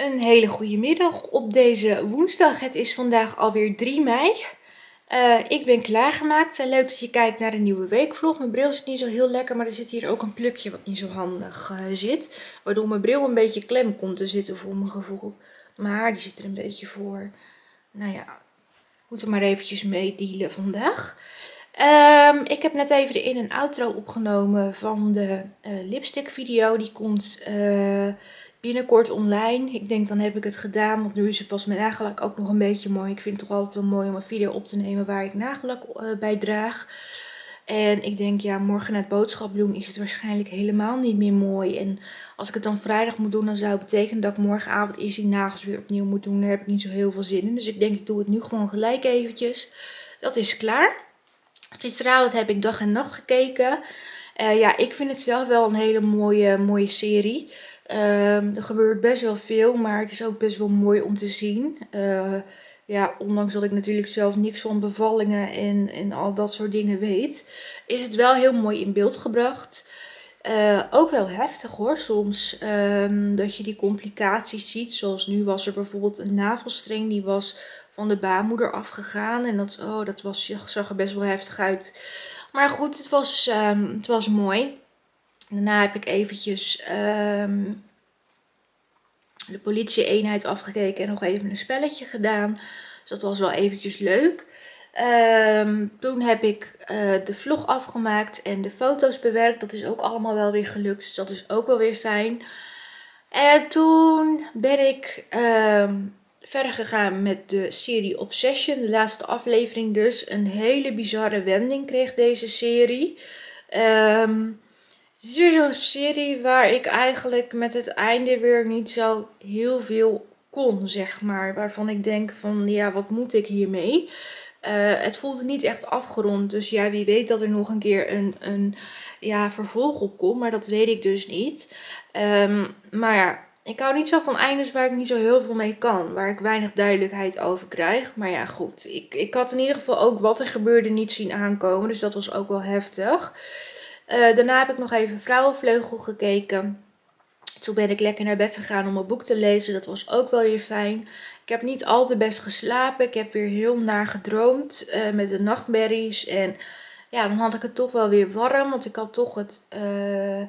Een hele goede middag op deze woensdag. Het is vandaag alweer 3 mei. Uh, ik ben klaargemaakt. En leuk dat je kijkt naar een nieuwe weekvlog. Mijn bril zit niet zo heel lekker, maar er zit hier ook een plukje wat niet zo handig uh, zit. Waardoor mijn bril een beetje klem komt te zitten voor mijn gevoel. Maar die zit er een beetje voor. Nou ja, moet er maar eventjes mee dealen vandaag. Um, ik heb net even de in- en outro opgenomen van de lipstick video. Die komt binnenkort online. Ik denk dan heb ik het gedaan, want nu is het pas mijn nagellak ook nog een beetje mooi. Ik vind het toch altijd wel mooi om een video op te nemen waar ik nagellak uh, bij draag. En ik denk, ja, morgen na het boodschap doen is het waarschijnlijk helemaal niet meer mooi. En als ik het dan vrijdag moet doen, dan zou het betekenen dat ik morgenavond eerst die nagels weer opnieuw moet doen. Daar heb ik niet zo heel veel zin in. Dus ik denk, ik doe het nu gewoon gelijk eventjes. Dat is klaar. Gisteravond heb ik dag en nacht gekeken. Uh, ja, ik vind het zelf wel een hele mooie, mooie serie. Um, er gebeurt best wel veel, maar het is ook best wel mooi om te zien. Uh, ja, ondanks dat ik natuurlijk zelf niks van bevallingen en, al dat soort dingen weet, is het wel heel mooi in beeld gebracht. Uh, ook wel heftig hoor, soms um, dat je die complicaties ziet. Zoals nu was er bijvoorbeeld een navelstreng die was van de baarmoeder afgegaan. En dat, oh, dat was, zag er best wel heftig uit. Maar goed, het was, um, het was mooi. Daarna heb ik eventjes um, de politie-eenheid afgekeken en nog even een spelletje gedaan. Dus dat was wel eventjes leuk. Um, toen heb ik uh, de vlog afgemaakt en de foto's bewerkt. Dat is ook allemaal wel weer gelukt, dus dat is ook wel weer fijn. En toen ben ik um, verder gegaan met de serie Obsession. De laatste aflevering dus. Een hele bizarre wending kreeg deze serie. Um, het is weer zo'n serie waar ik eigenlijk met het einde weer niet zo heel veel kon, zeg maar. Waarvan ik denk van, ja, wat moet ik hiermee? Uh, het voelde niet echt afgerond. Dus ja, wie weet dat er nog een keer een, een ja, vervolg op komt. Maar dat weet ik dus niet. Um, maar ja, ik hou niet zo van eindes waar ik niet zo heel veel mee kan. Waar ik weinig duidelijkheid over krijg. Maar ja, goed. Ik, ik had in ieder geval ook wat er gebeurde niet zien aankomen. Dus dat was ook wel heftig. Uh, daarna heb ik nog even Vrouwenvleugel gekeken. Toen ben ik lekker naar bed gegaan om een boek te lezen. Dat was ook wel weer fijn. Ik heb niet al te best geslapen. Ik heb weer heel naar gedroomd uh, met de nachtmerries. En ja, dan had ik het toch wel weer warm. Want ik had toch het uh,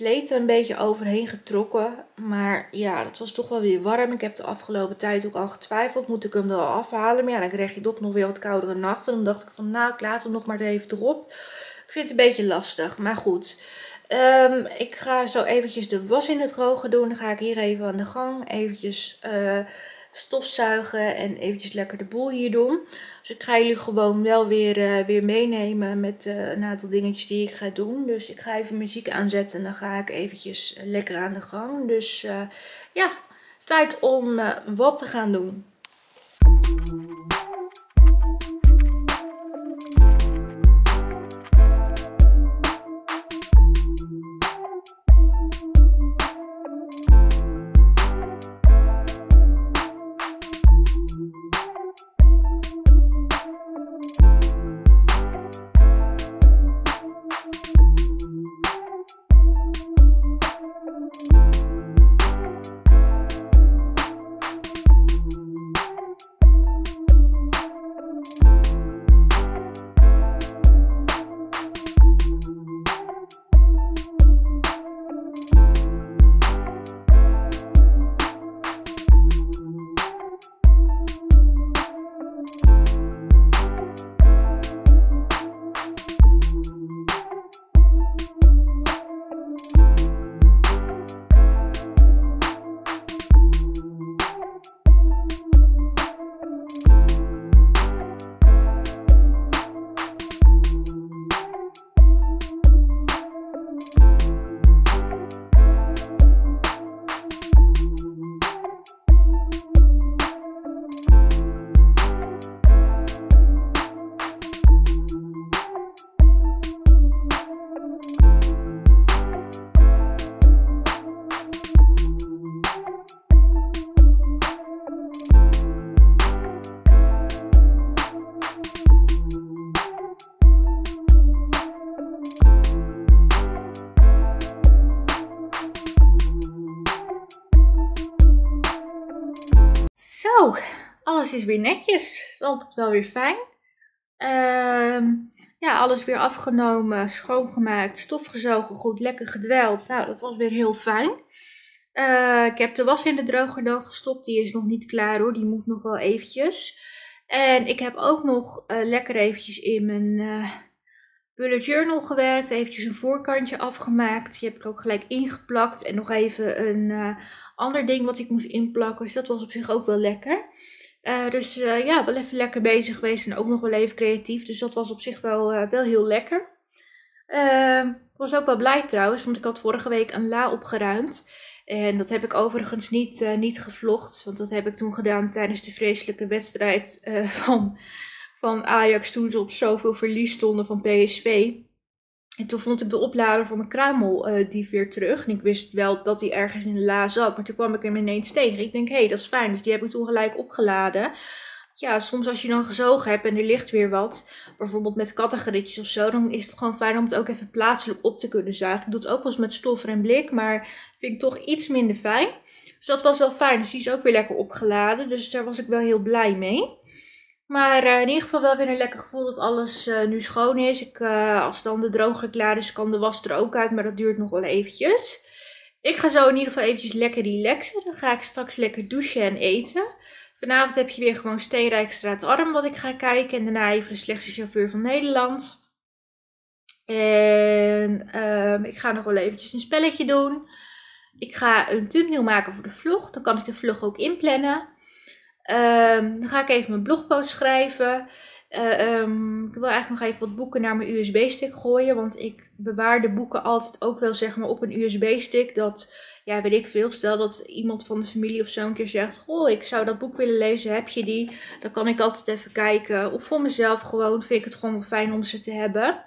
pleet er een beetje overheen getrokken. Maar ja, dat was toch wel weer warm. Ik heb de afgelopen tijd ook al getwijfeld. Moet ik hem wel afhalen? Maar ja, dan kreeg je toch nog weer wat koudere nachten. En dan dacht ik van nou, ik laat hem nog maar even erop. Ik vind het een beetje lastig. Maar goed. Um, ik ga zo eventjes de was in het droge doen. Dan ga ik hier even aan de gang. Eventjes uh, stofzuigen en eventjes lekker de boel hier doen. Dus ik ga jullie gewoon wel weer, uh, weer meenemen met uh, een aantal dingetjes die ik ga doen. Dus ik ga even muziek aanzetten en dan ga ik eventjes lekker aan de gang. Dus ja, tijd om wat te gaan doen. Is weer netjes. Is altijd wel weer fijn. Ehm, ja, alles weer afgenomen, schoongemaakt, stofgezogen, goed, lekker gedweld. Nou, dat was weer heel fijn. Uh, ik heb de was in de droger dan gestopt. Die is nog niet klaar hoor. Die moet nog wel eventjes. En ik heb ook nog uh, lekker eventjes in mijn uh, bullet journal gewerkt. Eventjes een voorkantje afgemaakt. Die heb ik ook gelijk ingeplakt. En nog even een ander ding wat ik moest inplakken. Dus dat was op zich ook wel lekker. Dus ja, wel even lekker bezig geweest. En ook nog wel even creatief. Dus dat was op zich wel, wel heel lekker. ik was ook wel blij trouwens. Want ik had vorige week een la opgeruimd. En dat heb ik overigens niet, niet gevlogd, want dat heb ik toen gedaan tijdens de vreselijke wedstrijd van, van Ajax toen ze op zoveel verlies stonden van PSV. En toen vond ik de oplader van mijn kruimel uh, die weer terug. En ik wist wel dat die ergens in de la zat, maar toen kwam ik hem ineens tegen. Ik denk, hé, hey, dat is fijn. Dus die heb ik toen gelijk opgeladen ja, soms als je dan gezogen hebt en er ligt weer wat, bijvoorbeeld met kattengeritjes of zo, dan is het gewoon fijn om het ook even plaatselijk op te kunnen zuigen. Ik doe het ook wel eens met stoffer en blik, maar vind ik toch iets minder fijn. Dus dat was wel fijn. Dus die is ook weer lekker opgeladen. Dus daar was ik wel heel blij mee. Maar uh, in ieder geval wel weer een lekker gevoel dat alles uh, nu schoon is. Ik, uh, als dan de droger klaar is, kan de was er ook uit, maar dat duurt nog wel eventjes. Ik ga zo in ieder geval eventjes lekker relaxen. Dan ga ik straks lekker douchen en eten. Vanavond heb je weer gewoon Steenrijkstraat Arm wat ik ga kijken. En daarna even de slechtste chauffeur van Nederland. En um, ik ga nog wel eventjes een spelletje doen. Ik ga een thumbnail maken voor de vlog. Dan kan ik de vlog ook inplannen. Um, dan ga ik even mijn blogpost schrijven. Uh, um, ik wil eigenlijk nog even wat boeken naar mijn USB-stick gooien. Want ik bewaar de boeken altijd ook wel zeg maar op een USB-stick. Dat ja, weet ik veel. Stel dat iemand van de familie of zo een keer zegt: Oh, ik zou dat boek willen lezen. Heb je die? Dan kan ik altijd even kijken. Of voor mezelf gewoon vind ik het gewoon wel fijn om ze te hebben.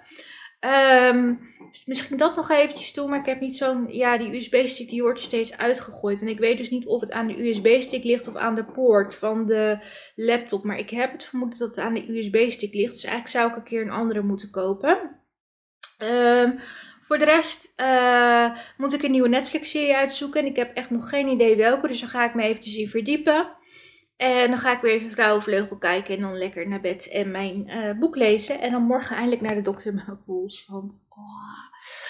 Um, misschien dat nog eventjes toe, maar ik heb niet zo'n, ja, die USB-stick die wordt er steeds uitgegooid. En ik weet dus niet of het aan de USB-stick ligt of aan de poort van de laptop. Maar ik heb het vermoeden dat het aan de USB-stick ligt. Dus eigenlijk zou ik een keer een andere moeten kopen. Um, voor de rest uh, moet ik een nieuwe Netflix-serie uitzoeken. En ik heb echt nog geen idee welke. Dus daar ga ik me eventjes in verdiepen. En dan ga ik weer even Vrouwenvleugel kijken. En dan lekker naar bed en mijn uh, boek lezen. En dan morgen eindelijk naar de dokter met mijn pols. Want oh,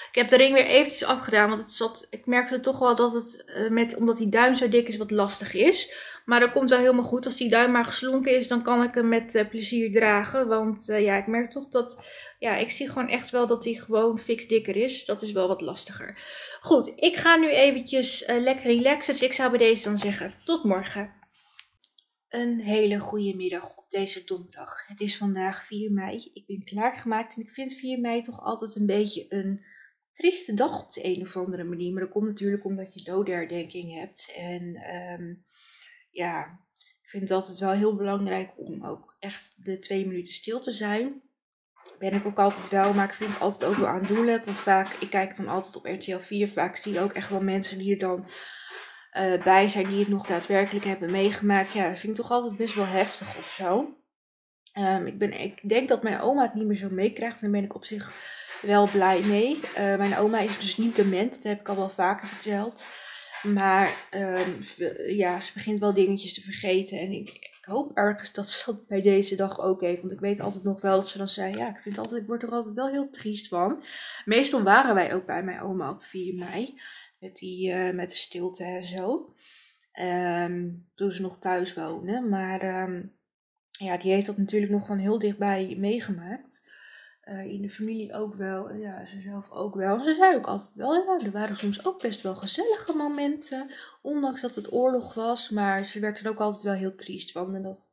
ik heb de ring weer eventjes afgedaan. Want het zat, ik merkte toch wel dat het, uh, met, omdat die duim zo dik is, wat lastig is. Maar dat komt wel helemaal goed. Als die duim maar geslonken is, dan kan ik hem met uh, plezier dragen. Want ja, ik merk toch dat ja, ik zie gewoon echt wel dat hij gewoon fix dikker is. Dat is wel wat lastiger. Goed, ik ga nu eventjes lekker relaxen. Dus ik zou bij deze dan zeggen tot morgen. Een hele goede middag op deze donderdag. Het is vandaag 4 mei. Ik ben klaargemaakt en ik vind 4 mei toch altijd een beetje een trieste dag op de een of andere manier. Maar dat komt natuurlijk omdat je dodenherdenking hebt. En um, ja, ik vind het altijd wel heel belangrijk om ook echt de twee minuten stil te zijn ben ik ook altijd wel, maar ik vind het altijd ook wel aandoenlijk. Want vaak, ik kijk dan altijd op RTL 4, vaak zie je ook echt wel mensen die er dan uh, bij zijn, die het nog daadwerkelijk hebben meegemaakt. Ja, dat vind ik toch altijd best wel heftig of zo. Um, ik, ben, ik denk dat mijn oma het niet meer zo meekrijgt. En daar ben ik op zich wel blij mee. Uh, mijn oma is dus niet dement, dat heb ik al wel vaker verteld. Maar um, ja, ze begint wel dingetjes te vergeten. En ik, ik hoop ergens dat ze dat bij deze dag ook heeft. Want ik weet altijd nog wel dat ze dan zei: Ja, ik vind altijd, ik word er altijd wel heel triest van. Meestal waren wij ook bij mijn oma op 4 mei. Met, die, uh, met de stilte en zo. Um, toen ze nog thuis woonde. Maar um, ja, die heeft dat natuurlijk nog van heel dichtbij meegemaakt. Uh, in de familie ook wel. Ja, ze zelf ook wel. Ze zei ook altijd wel, ja, er waren soms ook best wel gezellige momenten. Ondanks dat het oorlog was. Maar ze werd er ook altijd wel heel triest van. En dat,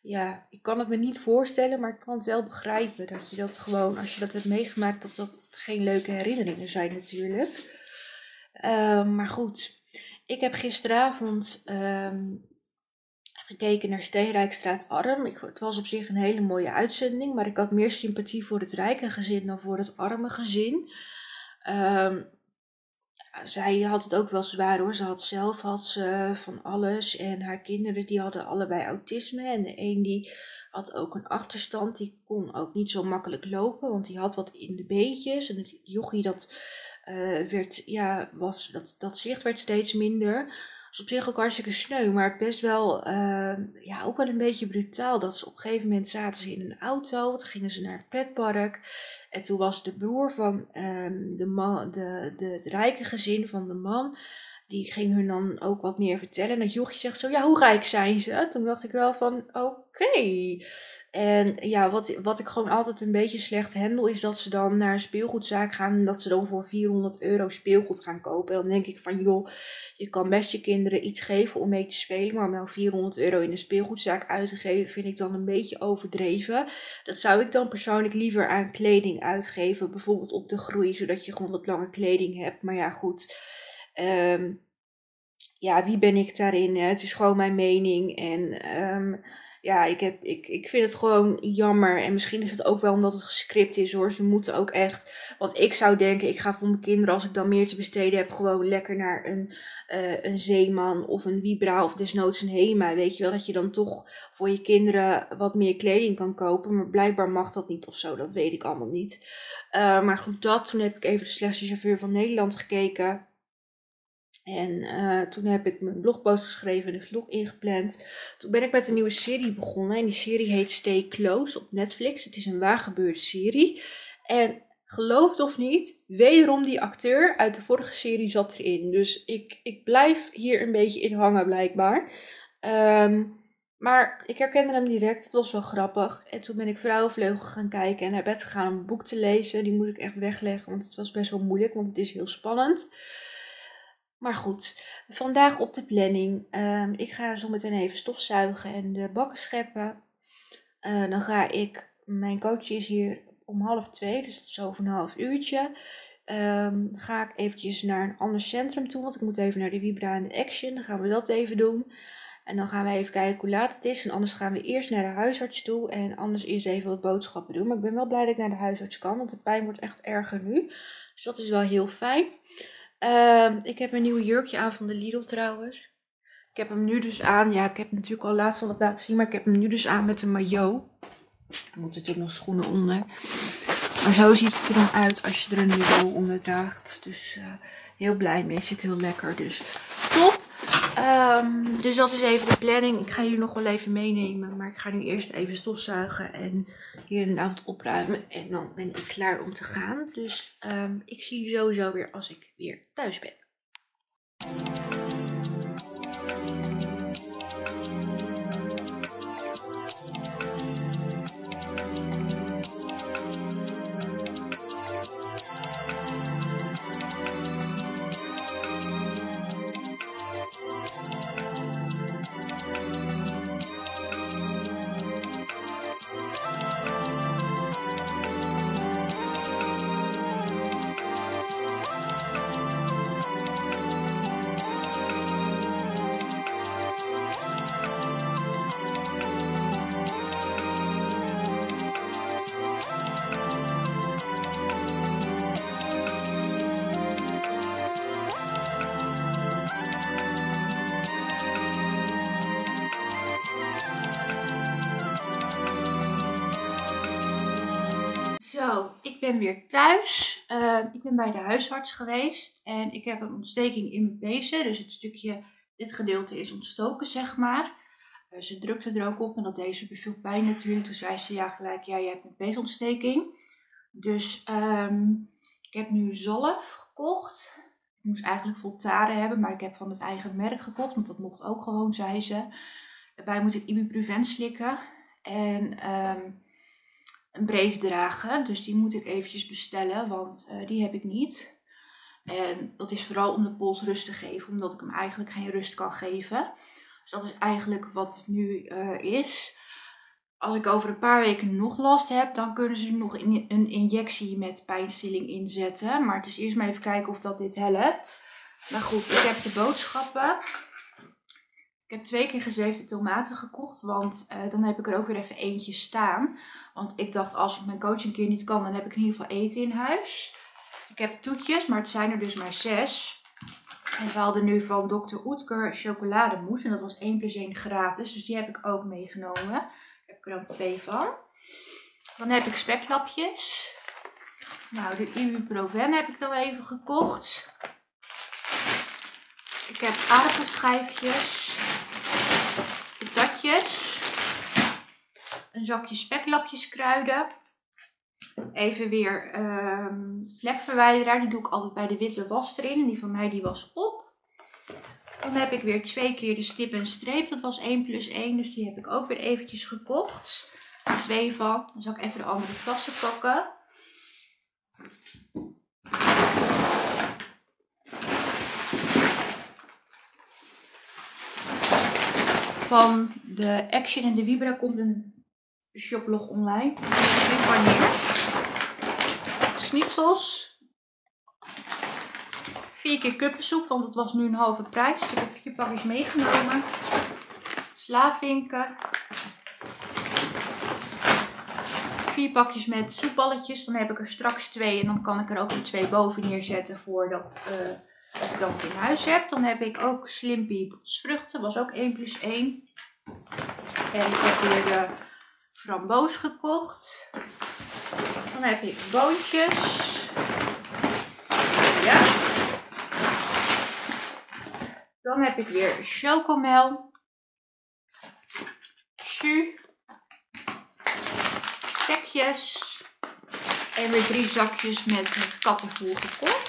ja, ik kan het me niet voorstellen, maar ik kan het wel begrijpen. Dat je dat gewoon, als je dat hebt meegemaakt, dat dat geen leuke herinneringen zijn natuurlijk. Uh, maar goed, ik heb gisteravond um, gekeken naar Steenrijkstraat Arm. Ik, het was op zich een hele mooie uitzending, maar ik had meer sympathie voor het rijke gezin dan voor het arme gezin. Um, zij had het ook wel zwaar hoor. Ze had zelf had ze van alles. En haar kinderen die hadden allebei autisme. En de een die had ook een achterstand. Die kon ook niet zo makkelijk lopen. Want die had wat in de beetjes. En het jochie dat uh, werd, ja, was, dat, dat zicht werd steeds minder is op zich ook hartstikke sneu, maar best wel, ehm, ja, ook wel een beetje brutaal. Dat ze op een gegeven moment zaten ze in een auto, toen gingen ze naar het pretpark. En toen was de broer van ehm, de man, de, de, het rijke gezin van de man, die ging hun dan ook wat meer vertellen. En dat jochje zegt zo, ja, hoe rijk zijn ze? Toen dacht ik wel van, oké. En ja, wat, wat ik gewoon altijd een beetje slecht handel, is dat ze dan naar een speelgoedzaak gaan en dat ze dan voor 400 euro speelgoed gaan kopen. En dan denk ik van, joh, je kan best je kinderen iets geven om mee te spelen, maar om nou 400 euro in een speelgoedzaak uit te geven, vind ik dan een beetje overdreven. Dat zou ik dan persoonlijk liever aan kleding uitgeven, bijvoorbeeld op de groei, zodat je gewoon wat lange kleding hebt. Maar ja, goed. Um, ja, wie ben ik daarin? Het is gewoon mijn mening. En um, ja, ik, heb, ik, ik vind het gewoon jammer. En misschien is het ook wel omdat het gescript is hoor. Ze moeten ook echt. Wat ik zou denken, ik ga voor mijn kinderen, als ik dan meer te besteden heb, gewoon lekker naar een, uh, een zeeman of een Vibra of desnoods een Hema. Weet je wel, dat je dan toch voor je kinderen wat meer kleding kan kopen. Maar blijkbaar mag dat niet of zo. Dat weet ik allemaal niet. Uh, maar goed, dat. Toen heb ik even de slechtste chauffeur van Nederland gekeken. En uh, toen heb ik mijn blogpost geschreven en een vlog ingepland. Toen ben ik met een nieuwe serie begonnen. En die serie heet Stay Close op Netflix. Het is een waargebeurde serie. En geloof of niet, wederom die acteur uit de vorige serie zat erin. Dus ik, ik blijf hier een beetje in hangen blijkbaar. Um, maar ik herkende hem direct. Het was wel grappig. En toen ben ik Vrouwenvleugel gaan kijken en naar bed gegaan om een boek te lezen. Die moet ik echt wegleggen, want het was best wel moeilijk, want het is heel spannend. Maar goed, vandaag op de planning. Um, ik ga zo meteen even stofzuigen en de bakken scheppen. Uh, dan ga ik, mijn coach is hier om half twee, dus het is over een half uurtje. Um, ga ik eventjes naar een ander centrum toe, want ik moet even naar de Vibra en de Action. Dan gaan we dat even doen. En dan gaan we even kijken hoe laat het is. En anders gaan we eerst naar de huisarts toe. En anders eerst even wat boodschappen doen. Maar ik ben wel blij dat ik naar de huisarts kan, want de pijn wordt echt erger nu. Dus dat is wel heel fijn. Um, ik heb een nieuw jurkje aan van de Lidl trouwens. Ik heb hem nu dus aan. Ja, ik heb natuurlijk al laatst al wat laten zien. Maar ik heb hem nu dus aan met een maillot. Er moeten natuurlijk nog schoenen onder. Maar zo ziet het er dan uit als je er een niveau onder draagt. Dus uh, heel blij mee. Zit heel lekker. Dus top. Um, dus dat is even de planning. Ik ga jullie nog wel even meenemen. Maar ik ga nu eerst even stofzuigen en hier de avond opruimen. En dan ben ik klaar om te gaan. Dus um, ik zie jullie sowieso weer als ik weer thuis ben. Weer thuis. Uh, ik ben bij de huisarts geweest en ik heb een ontsteking in mijn pezen. Dus het stukje, dit gedeelte is ontstoken, zeg maar. Uh, ze drukte er ook op en dat super veel pijn natuurlijk. Toen zei ze ja gelijk, ja je hebt een peesontsteking. Dus um, ik heb nu zalf gekocht. Ik moest eigenlijk Voltaren hebben, maar ik heb van het eigen merk gekocht. Want dat mocht ook gewoon, zei ze. Daarbij moet ik ibuprofen slikken. En... Um, een brace dragen. Dus die moet ik eventjes bestellen, want uh, die heb ik niet. En dat is vooral om de pols rust te geven, omdat ik hem eigenlijk geen rust kan geven. Dus dat is eigenlijk wat het nu uh, is. Als ik over een paar weken nog last heb, dan kunnen ze nog een injectie met pijnstilling inzetten. Maar het is eerst maar even kijken of dat dit helpt. Maar goed, ik heb de boodschappen. Ik heb twee keer gezeefde tomaten gekocht, want uh, dan heb ik er ook weer even eentje staan. Want ik dacht, als mijn coach een keer niet kan, dan heb ik in ieder geval eten in huis. Ik heb toetjes, maar het zijn er dus maar zes. En ze hadden nu van Dr. Oetker chocolademousse. En dat was 1 plus 1 gratis. Dus die heb ik ook meegenomen. Daar heb ik er dan twee van. Dan heb ik speklapjes. Nou, de ibuprofen heb ik dan even gekocht. Ik heb aardappelschijfjes, een zakje speklapjes kruiden. Even weer um, vlekverwijderaar, die doe ik altijd bij de witte was erin. En die van mij die was op. Dan heb ik weer twee keer de stip en streep. Dat was 1 plus 1, dus die heb ik ook weer eventjes gekocht. Twee van. Dan zal ik even de andere tassen pakken. Van de Action en de Vibra komt een shoplog online. Dit wanneer. Schnitzels. Vier keer kuppensoep, want het was nu een halve prijs. Dus ik heb vier pakjes meegenomen. Slavinken. Vier pakjes met soepballetjes. Dan heb ik er straks twee. En dan kan ik er ook weer twee boven neerzetten voordat uh, ik dan in huis heb. Dan heb ik ook Slimpy vruchten. Was ook 1 plus 1. En ik heb weer de framboos gekocht. Dan heb ik boontjes. Ja. Dan heb ik weer chocomel. Jus. Stekjes. En weer drie zakjes met het kattenvoer gekocht.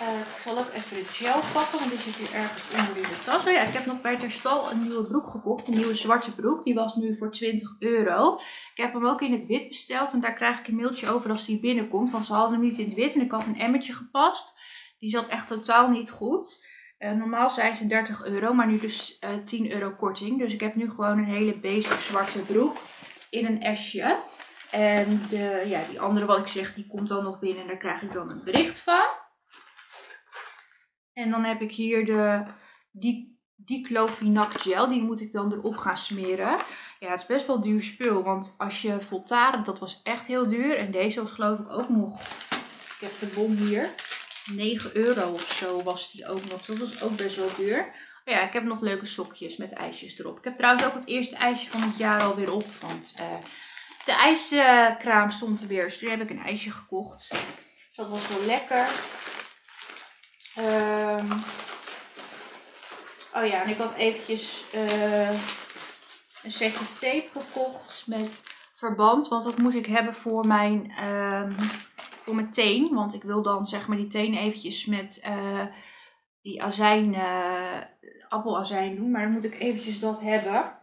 Uh, ik zal ook even de gel pakken, want die zit hier ergens onder in de tas. Oh ja, ik heb nog bij Terstal een nieuwe broek gekocht. Een nieuwe zwarte broek. Die was nu voor 20 euro. Ik heb hem ook in het wit besteld. En daar krijg ik een mailtje over als die binnenkomt. Want ze hadden hem niet in het wit. En ik had een emmertje gepast. Die zat echt totaal niet goed. Uh, normaal zijn ze 30 euro, maar nu dus uh, eh, 10 euro korting. Dus ik heb nu gewoon een hele basic zwarte broek in een S'je. En de, ja, die andere wat ik zeg, die komt dan nog binnen en daar krijg ik dan een bericht van. En dan heb ik hier de diclofenac gel. Die moet ik dan erop gaan smeren. Ja, het is best wel duur spul. Want als je Voltaren, dat was echt heel duur. En deze was geloof ik ook nog. Ik heb de bon hier. 9 euro of zo was die ook nog. Dat was ook best wel duur. Oh ja, ik heb nog leuke sokjes met ijsjes erop. Ik heb trouwens ook het eerste ijsje van het jaar alweer op. Want uh, de ijskraam stond er weer. Dus toen heb ik een ijsje gekocht. Dus dat was wel lekker. Um, oh ja, en ik had eventjes uh, een setje tape gekocht met verband. Want dat moest ik hebben voor mijn, um, voor mijn teen. Want ik wil dan zeg maar die teen eventjes met uh, die azijn, uh, appelazijn doen. Maar dan moet ik eventjes dat hebben.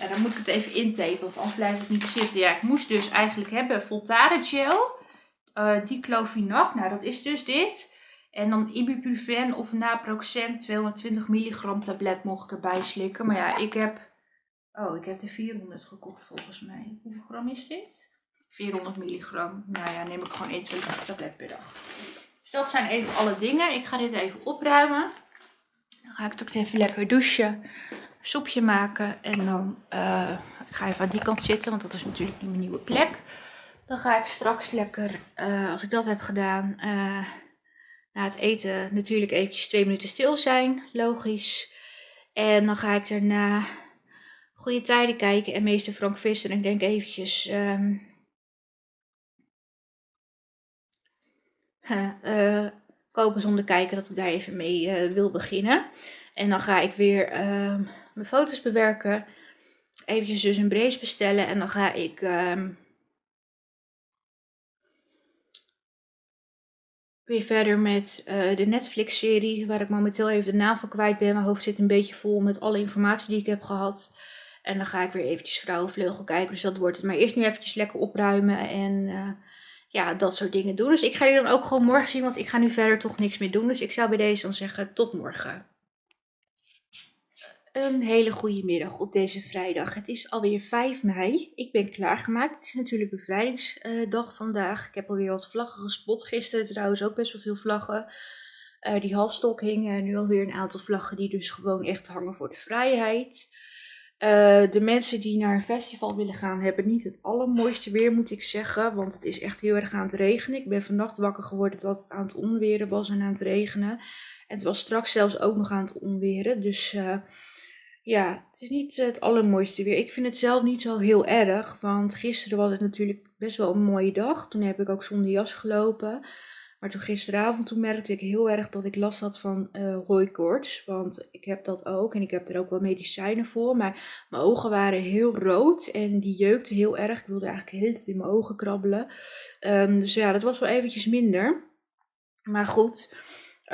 En dan moet ik het even intapen, want anders blijft het niet zitten. Ja, ik moest dus eigenlijk hebben Voltaren gel. Uh, diclofenac, nou dat is dus dit. En dan ibuprofen of naproxen 220 milligram tablet mocht ik erbij slikken. Maar ja, ik heb... Oh, ik heb de 400 gekocht volgens mij. Hoeveel gram is dit? 400 milligram. Nou ja, neem ik gewoon 1, 2 tablet per dag. Dus dat zijn even alle dingen. Ik ga dit even opruimen. Dan ga ik straks even lekker douchen. Soepje maken. En dan uh, ik ga even aan die kant zitten. Want dat is natuurlijk nu mijn nieuwe plek. Dan ga ik straks lekker, uh, als ik dat heb gedaan... Uh, na het eten natuurlijk eventjes twee minuten stil zijn, logisch. En dan ga ik daarna goede tijden kijken en meester Frank Visser. En ik denk eventjes um, uh, kopen zonder kijken dat ik daar even mee uh, wil beginnen. En dan ga ik weer uh, mijn foto's bewerken. Eventjes dus een brace bestellen. En dan ga ik... Um, weer verder met uh, de Netflix-serie, waar ik momenteel even de naam van kwijt ben. Mijn hoofd zit een beetje vol met alle informatie die ik heb gehad. En dan ga ik weer eventjes Vrouwenvleugel kijken, dus dat wordt het. Maar eerst nu eventjes lekker opruimen en uh, ja, dat soort dingen doen. Dus ik ga jullie dan ook gewoon morgen zien, want ik ga nu verder toch niks meer doen. Dus ik zou bij deze dan zeggen tot morgen. Een hele goede middag op deze vrijdag. Het is alweer 5 mei. Ik ben klaargemaakt. Het is natuurlijk bevrijdingsdag vandaag. Ik heb alweer wat vlaggen gespot. Gisteren trouwens ook best wel veel vlaggen. Uh, die halfstok hingen. Nu alweer een aantal vlaggen die dus gewoon echt hangen voor de vrijheid. Uh, de mensen die naar een festival willen gaan hebben niet het allermooiste weer moet ik zeggen. Want het is echt heel erg aan het regenen. Ik ben vannacht wakker geworden dat het aan het onweren was en aan het regenen. En het was straks zelfs ook nog aan het onweren. Dus... ja, het is niet het allermooiste weer. Ik vind het zelf niet zo heel erg, want gisteren was het natuurlijk best wel een mooie dag. Toen heb ik ook zonder jas gelopen. Maar toen gisteravond, toen merkte ik heel erg dat ik last had van uh, hooikoorts. Want ik heb dat ook en ik heb er ook wel medicijnen voor. Maar mijn ogen waren heel rood en die jeukte heel erg. Ik wilde eigenlijk heel tijd in mijn ogen krabbelen. Um, dus ja, dat was wel eventjes minder. Maar goed,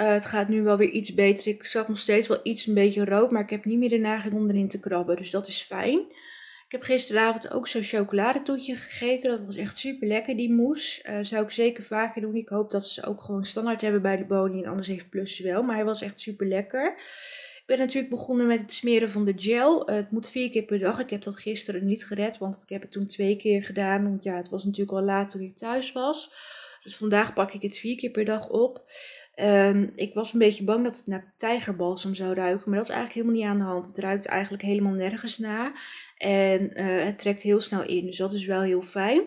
uh, het gaat nu wel weer iets beter. Ik zat nog steeds wel iets een beetje rood, maar ik heb niet meer de neiging om erin te krabben. Dus dat is fijn. Ik heb gisteravond ook zo'n chocoladetoetje gegeten. Dat was echt super lekker, die moes. Uh, zou ik zeker vaker doen. Ik hoop dat ze ook gewoon standaard hebben bij de Boni. En anders heeft Plus wel. Maar hij was echt super lekker. Ik ben natuurlijk begonnen met het smeren van de gel. Uh, het moet vier keer per dag. Ik heb dat gisteren niet gered, want ik heb het toen twee keer gedaan. Want ja, het was natuurlijk al laat toen ik thuis was. Dus vandaag pak ik het vier keer per dag op. Um, ik was een beetje bang dat het naar tijgerbalsem zou ruiken, maar dat is eigenlijk helemaal niet aan de hand. Het ruikt eigenlijk helemaal nergens naar en uh, het trekt heel snel in, dus dat is wel heel fijn.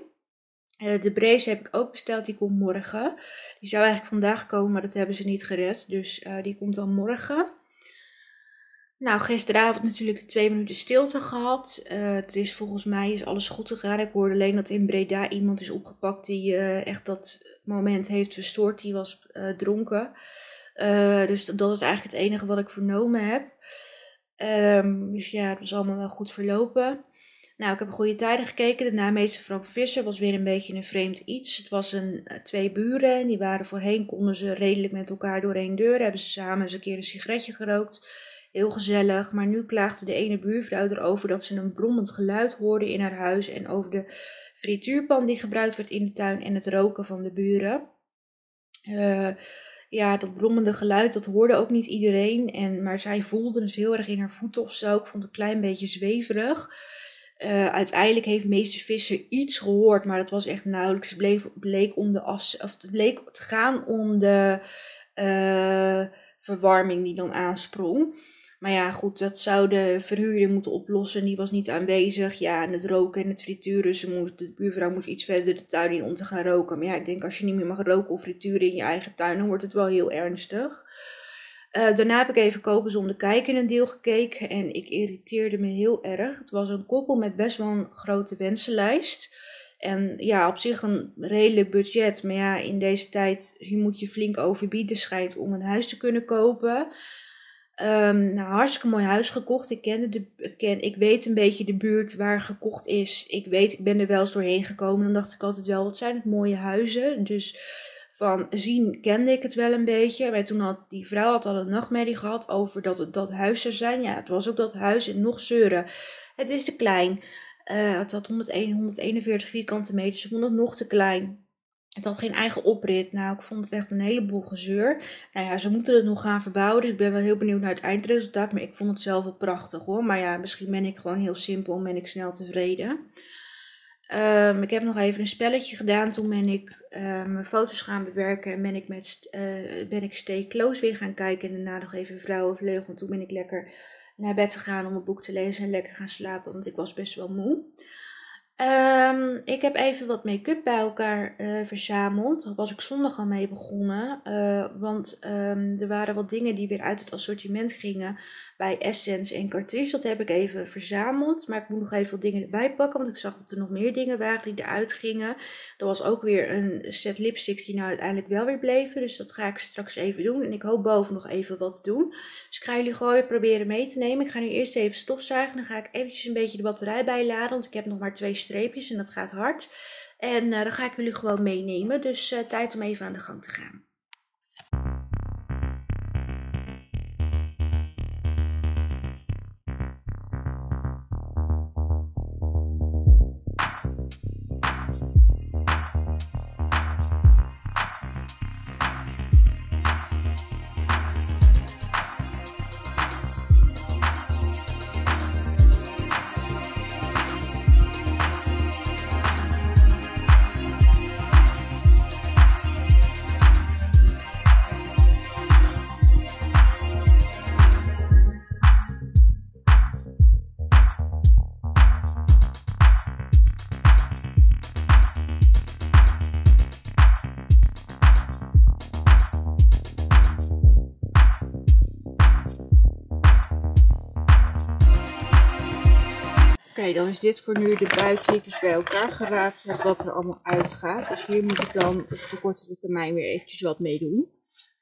Uh, de brace heb ik ook besteld, die komt morgen. Die zou eigenlijk vandaag komen, maar dat hebben ze niet gered, dus uh, die komt dan morgen. Nou, gisteravond natuurlijk de twee minuten stilte gehad. Uh, is volgens mij is alles goed gegaan. Ik hoorde alleen dat in Breda iemand is opgepakt die echt dat moment heeft verstoord. Die was uh, dronken. dus dat is eigenlijk het enige wat ik vernomen heb. Um, dus ja, het was allemaal wel goed verlopen. Nou, ik heb goede tijden gekeken. De naammeester Frank Visser was weer een beetje een vreemd iets. Het was een, twee buren en die waren voorheen, konden ze redelijk met elkaar door één deur. Hebben ze samen eens een keer een sigaretje gerookt heel gezellig. Maar nu klaagde de ene buurvrouw erover dat ze een brommend geluid hoorde in haar huis en over de frituurpan die gebruikt werd in de tuin en het roken van de buren. Uh, ja, dat brommende geluid, dat hoorde ook niet iedereen. En, maar zij voelde het heel erg in haar voeten of zo. Ik vond het een klein beetje zweverig. Uh, uiteindelijk heeft meester Visser iets gehoord, maar dat was echt nauwelijks. Het bleek, bleek, om de af, of het bleek te gaan om de uh, verwarming die dan aansprong. Maar ja, goed, dat zou de verhuurder moeten oplossen. Die was niet aanwezig. Ja, het roken en het frituren. Ze moest, de buurvrouw moest iets verder de tuin in om te gaan roken. Maar ja, ik denk als je niet meer mag roken of frituren in je eigen tuin, dan wordt het wel heel ernstig. Uh, daarna heb ik even kopen zonder kijken een deel gekeken. En ik irriteerde me heel erg. Het was een koppel met best wel een grote wensenlijst. En ja, op zich een redelijk budget. Maar ja, in deze tijd moet je flink overbieden schijnt om een huis te kunnen kopen. Um, nou, hartstikke mooi huis gekocht. Ik, kende de, ken, ik weet een beetje de buurt waar gekocht is. Ik weet, ik ben er wel eens doorheen gekomen. Dan dacht ik altijd wel, wat zijn het mooie huizen. Dus van zien kende ik het wel een beetje. Maar toen had die vrouw had al een nachtmerrie gehad over dat het dat huis zou zijn. Ja, het was ook dat huis en nog zeuren. Het is te klein. Uh, het had 101, 141 vierkante meter. Ze vond het nog te klein. Het had geen eigen oprit. Nou, ik vond het echt een heleboel gezeur. Nou ja, ze moeten het nog gaan verbouwen. Dus ik ben wel heel benieuwd naar het eindresultaat. Maar ik vond het zelf wel prachtig hoor. Maar ja, misschien ben ik gewoon heel simpel en ben ik snel tevreden. Um, ik heb nog even een spelletje gedaan. Toen ben ik uh, mijn foto's gaan bewerken. En ben ik, met, uh, ben ik Stay Close weer gaan kijken. En daarna nog even Vrouwenvleugel. En toen ben ik lekker naar bed gegaan om een boek te lezen. En lekker gaan slapen. Want ik was best wel moe. Um, ik heb even wat make-up bij elkaar uh, verzameld. Daar was ik zondag al mee begonnen. Uh, want um, er waren wat dingen die weer uit het assortiment gingen bij Essence en Cartrice. Dat heb ik even verzameld. Maar ik moet nog even wat dingen erbij pakken. Want ik zag dat er nog meer dingen waren die eruit gingen. Er was ook weer een set lipsticks die nou uiteindelijk wel weer bleven. Dus dat ga ik straks even doen. En ik hoop boven nog even wat te doen. Dus ik ga jullie gewoon proberen mee te nemen. Ik ga nu eerst even stofzuigen. Dan ga ik eventjes een beetje de batterij bijladen. Want ik heb nog maar twee streepjes en dat gaat hard. En uh, dan ga ik jullie gewoon meenemen. Dus uh, tijd om even aan de gang te gaan. Is dit voor nu de buit bij elkaar geraapt heb, wat er allemaal uitgaat. Dus hier moet ik dan op de korte termijn weer eventjes wat mee doen.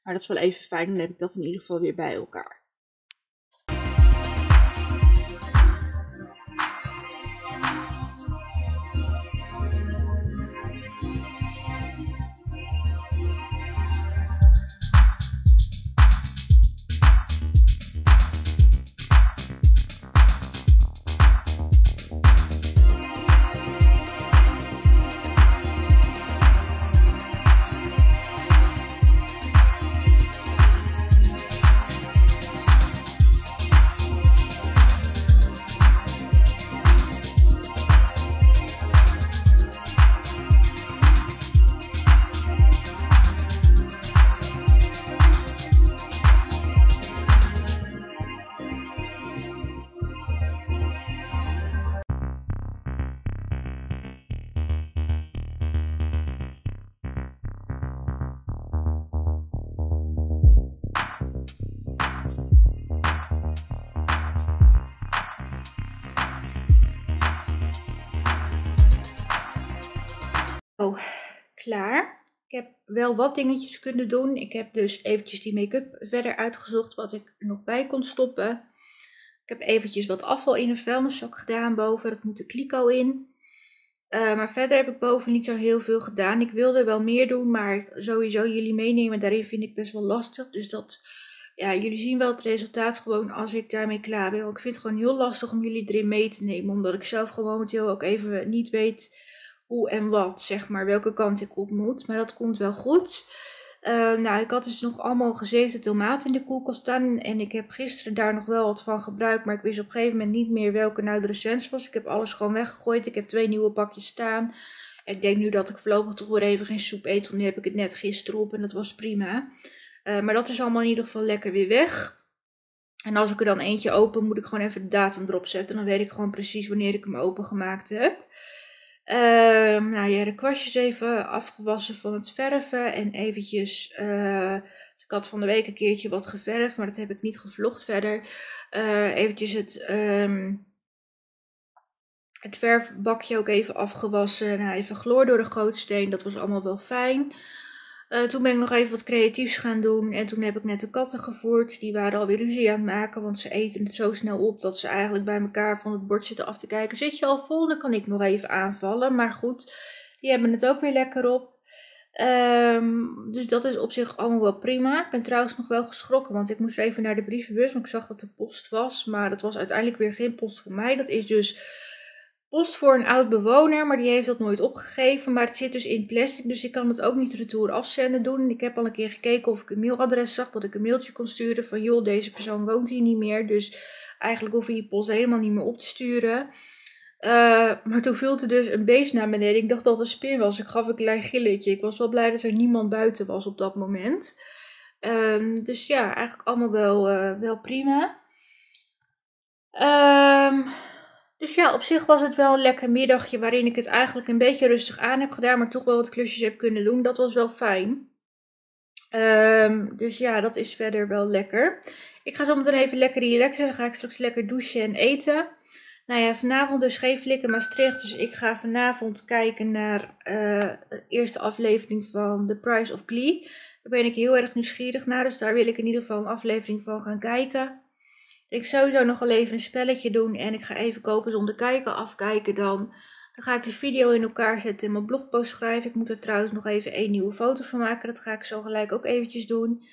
Maar dat is wel even fijn, dan heb ik dat in ieder geval weer bij elkaar. Wel wat dingetjes kunnen doen. Ik heb dus eventjes die make-up verder uitgezocht wat ik er nog bij kon stoppen. Ik heb eventjes wat afval in een vuilniszak gedaan boven. Dat moet de kliko in. Uh, maar verder heb ik boven niet zo heel veel gedaan. Ik wilde wel meer doen, maar sowieso jullie meenemen daarin vind ik best wel lastig. Dus dat, ja, jullie zien wel het resultaat gewoon als ik daarmee klaar ben. Ik vind het gewoon heel lastig om jullie erin mee te nemen. Omdat ik zelf gewoon momenteel ook even niet weet hoe en wat, zeg maar, welke kant ik op moet. Maar dat komt wel goed. Uh, nou, ik had dus nog allemaal gezeefde tomaten in de koelkast staan. En ik heb gisteren daar nog wel wat van gebruikt. Maar ik wist op een gegeven moment niet meer welke nou de recens was. Ik heb alles gewoon weggegooid. Ik heb twee nieuwe pakjes staan. Ik denk nu dat ik voorlopig toch weer even geen soep eet. Want nu heb ik het net gisteren op en dat was prima. Uh, maar dat is allemaal in ieder geval lekker weer weg. En als ik er dan eentje open, moet ik gewoon even de datum erop zetten. Dan weet ik gewoon precies wanneer ik hem opengemaakt heb. Um, nou ja, de kwastjes even afgewassen van het verven. En eventjes, uh, ik had van de week een keertje wat geverfd, maar dat heb ik niet gevlogd verder. Uh, eventjes het, um, het verfbakje ook even afgewassen. Nou, even gloor door de gootsteen, dat was allemaal wel fijn. Uh, toen ben ik nog even wat creatiefs gaan doen. En toen heb ik net de katten gevoerd. Die waren alweer ruzie aan het maken. Want ze eten het zo snel op dat ze eigenlijk bij elkaar van het bord zitten af te kijken. Zit je al vol? Dan kan ik nog even aanvallen. Maar goed, die hebben het ook weer lekker op. Um, dus dat is op zich allemaal wel prima. Ik ben trouwens nog wel geschrokken. Want ik moest even naar de brievenbus. Want ik zag dat de post was. Maar dat was uiteindelijk weer geen post voor mij. Dat is dus post voor een oud bewoner, maar die heeft dat nooit opgegeven. Maar het zit dus in plastic, dus ik kan het ook niet retour afzenden doen. Ik heb al een keer gekeken of ik een mailadres zag, dat ik een mailtje kon sturen van joh, deze persoon woont hier niet meer. Dus eigenlijk hoef je die post helemaal niet meer op te sturen. Uh, maar toen viel er dus een beest naar beneden. Ik dacht dat het een spin was. Ik gaf een klein gilletje. Ik was wel blij dat er niemand buiten was op dat moment. Um, dus ja, eigenlijk allemaal wel, uh, wel prima. Um, dus ja, op zich was het wel een lekker middagje waarin ik het eigenlijk een beetje rustig aan heb gedaan, maar toch wel wat klusjes heb kunnen doen. Dat was wel fijn. Um, dus ja, dat is verder wel lekker. Ik ga zo meteen even lekker relaxen. Dan ga ik straks lekker douchen en eten. Nou ja, vanavond dus geen flikken Maastricht. Dus ik ga vanavond kijken naar uh, de eerste aflevering van The Price of Glee. Daar ben ik heel erg nieuwsgierig naar. Dus daar wil ik in ieder geval een aflevering van gaan kijken. Ik sowieso nog wel even een spelletje doen en ik ga even kopen zonder kijken afkijken dan. Dan ga ik de video in elkaar zetten en mijn blogpost schrijven. Ik moet er trouwens nog even één nieuwe foto van maken. Dat ga ik zo gelijk ook eventjes doen.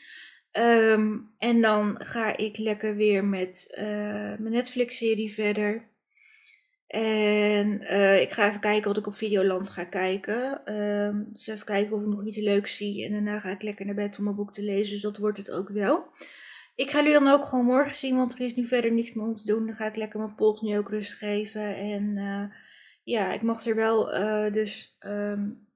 Um, en dan ga ik lekker weer met uh, mijn Netflix-serie verder. En uh, ik ga even kijken wat ik op Videoland ga kijken. Um, dus even kijken of ik nog iets leuks zie. En daarna ga ik lekker naar bed om mijn boek te lezen. Dus dat wordt het ook wel. Ik ga jullie dan ook gewoon morgen zien, want er is nu verder niks meer om te doen. Dan ga ik lekker mijn pols nu ook rust geven. En uh, ja, ik mag er wel uh, dus um,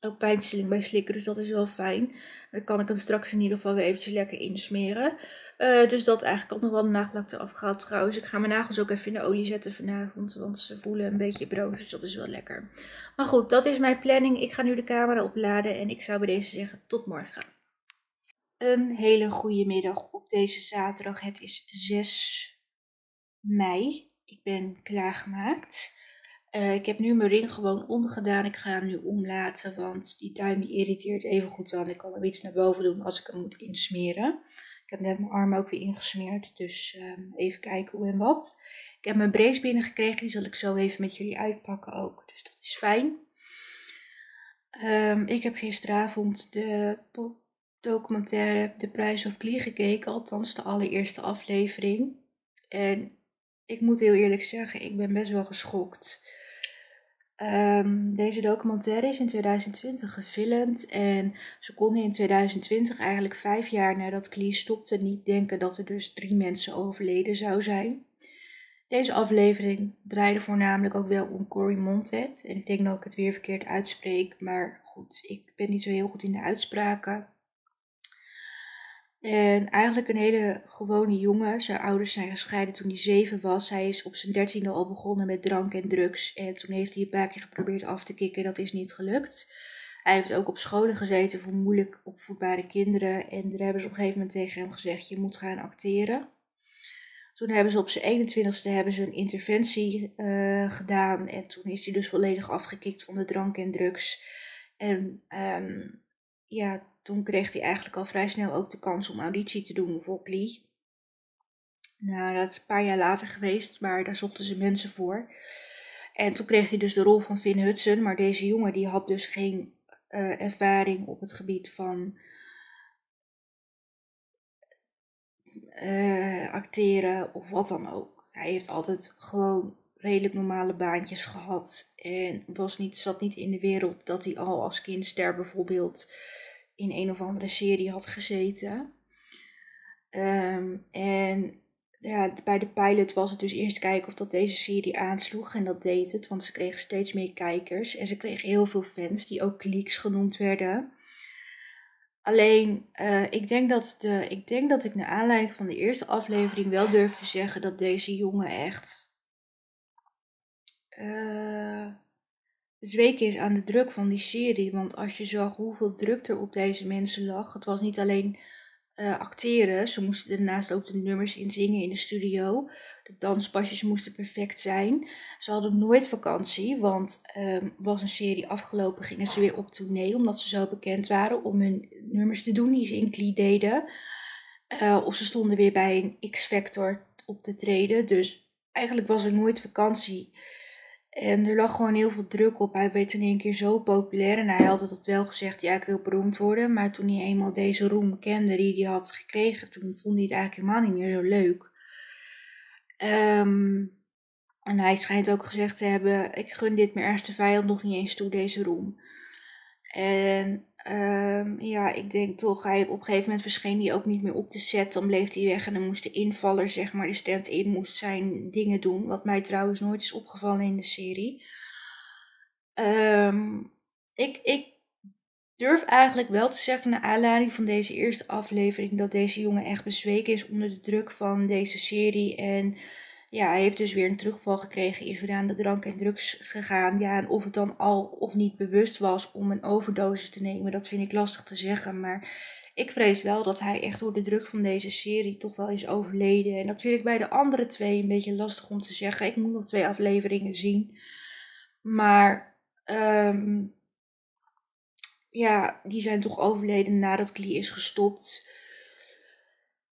ook pijnstilling bij slikken, dus dat is wel fijn. Dan kan ik hem straks in ieder geval weer eventjes lekker insmeren. Uh, dus dat eigenlijk al nog wel de nagellak eraf trouwens. Ik ga mijn nagels ook even in de olie zetten vanavond, want ze voelen een beetje broos, dus dat is wel lekker. Maar goed, dat is mijn planning. Ik ga nu de camera opladen en ik zou bij deze zeggen tot morgen. Een hele goede middag op deze zaterdag. Het is 6 mei ik ben klaargemaakt. Uh, ik heb nu mijn ring gewoon omgedaan. Ik ga hem nu omlaten, want die duim die irriteert even goed wel. Ik kan er iets naar boven doen als ik hem moet insmeren. Ik heb net mijn arm ook weer ingesmeerd, dus um, even kijken hoe en wat. Ik heb mijn brace binnengekregen, die zal ik zo even met jullie uitpakken ook. Dus dat is fijn. Um, ik heb gisteravond de documentaire The Price of Glee gekeken, althans de allereerste aflevering. En ik moet heel eerlijk zeggen, ik ben best wel geschokt. Um, deze documentaire is in 2020 gefilmd en ze konden in 2020, eigenlijk vijf jaar nadat Glee stopte, niet denken dat er dus drie mensen overleden zou zijn. Deze aflevering draaide voornamelijk ook wel om Cory Montet. En ik denk dat ik het weer verkeerd uitspreek, maar goed, ik ben niet zo heel goed in de uitspraken. En eigenlijk een hele gewone jongen. Zijn ouders zijn gescheiden toen hij zeven was. Hij is op zijn dertiende al begonnen met drank en drugs. En toen heeft hij een paar keer geprobeerd af te kicken. Dat is niet gelukt. Hij heeft ook op scholen gezeten voor moeilijk opvoedbare kinderen. En daar hebben ze op een gegeven moment tegen hem gezegd: je moet gaan acteren. Toen hebben ze op zijn 21ste hebben ze een interventie uh, gedaan. En toen is hij dus volledig afgekikt van de drank en drugs. En um, ja, toen kreeg hij eigenlijk al vrij snel ook de kans om auditie te doen voor Glee. Nou, dat is een paar jaar later geweest, maar daar zochten ze mensen voor. En toen kreeg hij dus de rol van Finn Hudson, maar deze jongen die had dus geen uh, ervaring op het gebied van uh, acteren of wat dan ook. Hij heeft altijd gewoon redelijk normale baantjes gehad en was niet, zat niet in de wereld dat hij al als kindster bijvoorbeeld in een of andere serie had gezeten. Um, en ja, bij de pilot was het dus eerst kijken of dat deze serie aansloeg. En dat deed het, want ze kregen steeds meer kijkers. En ze kregen heel veel fans, die ook leaks genoemd werden. Alleen, uh, ik, denk dat de, ik denk dat ik naar aanleiding van de eerste aflevering wel durf te zeggen dat deze jongen echt. Uh, bezweken is aan de druk van die serie. Want als je zag hoeveel druk er op deze mensen lag. Het was niet alleen uh, acteren. Ze moesten daarnaast ook de nummers inzingen in de studio. De danspasjes moesten perfect zijn. Ze hadden nooit vakantie. Want um, was een serie afgelopen gingen ze weer op tournee. Omdat ze zo bekend waren om hun nummers te doen die ze in Klee deden. Uh, of ze stonden weer bij een X-Factor op te treden. Dus eigenlijk was er nooit vakantie. En er lag gewoon heel veel druk op. Hij werd in één keer zo populair. En hij had het wel gezegd, ja, ik wil beroemd worden. Maar toen hij eenmaal deze roem kende die hij had gekregen, toen vond hij het eigenlijk helemaal niet meer zo leuk. Um, en hij schijnt ook gezegd te hebben, ik gun dit mijn ergste vijand nog niet eens toe, deze roem. En Um, ja, ik denk toch, hij, op een gegeven moment verscheen hij ook niet meer op de set. Dan bleef hij weg en dan moest de invaller, zeg maar, de stand-in, moest zijn dingen doen. Wat mij trouwens nooit is opgevallen in de serie. Um, ik, ik durf eigenlijk wel te zeggen, naar aanleiding van deze eerste aflevering, dat deze jongen echt bezweken is onder de druk van deze serie. En ja, hij heeft dus weer een terugval gekregen, is weer aan de drank en drugs gegaan. Ja, en of het dan al of niet bewust was om een overdosis te nemen, dat vind ik lastig te zeggen. Maar ik vrees wel dat hij echt door de druk van deze serie toch wel is overleden. En dat vind ik bij de andere twee een beetje lastig om te zeggen. Ik moet nog twee afleveringen zien. Maar um, ja, die zijn toch overleden nadat Klee is gestopt.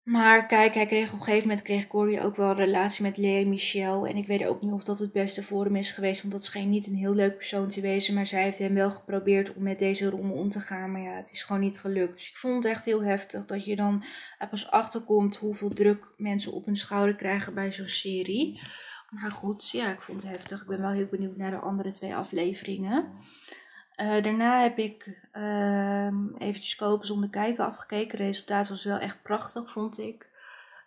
Maar kijk, hij kreeg op een gegeven moment kreeg Corey ook wel een relatie met Lea Michel. En ik weet ook niet of dat het beste voor hem is geweest. Want dat scheen niet een heel leuk persoon te wezen. Maar zij heeft hem wel geprobeerd om met deze rommel om te gaan. Maar ja, het is gewoon niet gelukt. Dus ik vond het echt heel heftig dat je dan pas achterkomt hoeveel druk mensen op hun schouder krijgen bij zo'n serie. Maar goed, ja, ik vond het heftig. Ik ben wel heel benieuwd naar de andere twee afleveringen. Uh, daarna heb ik uh, eventjes kopen zonder kijken afgekeken. Het resultaat was wel echt prachtig, vond ik.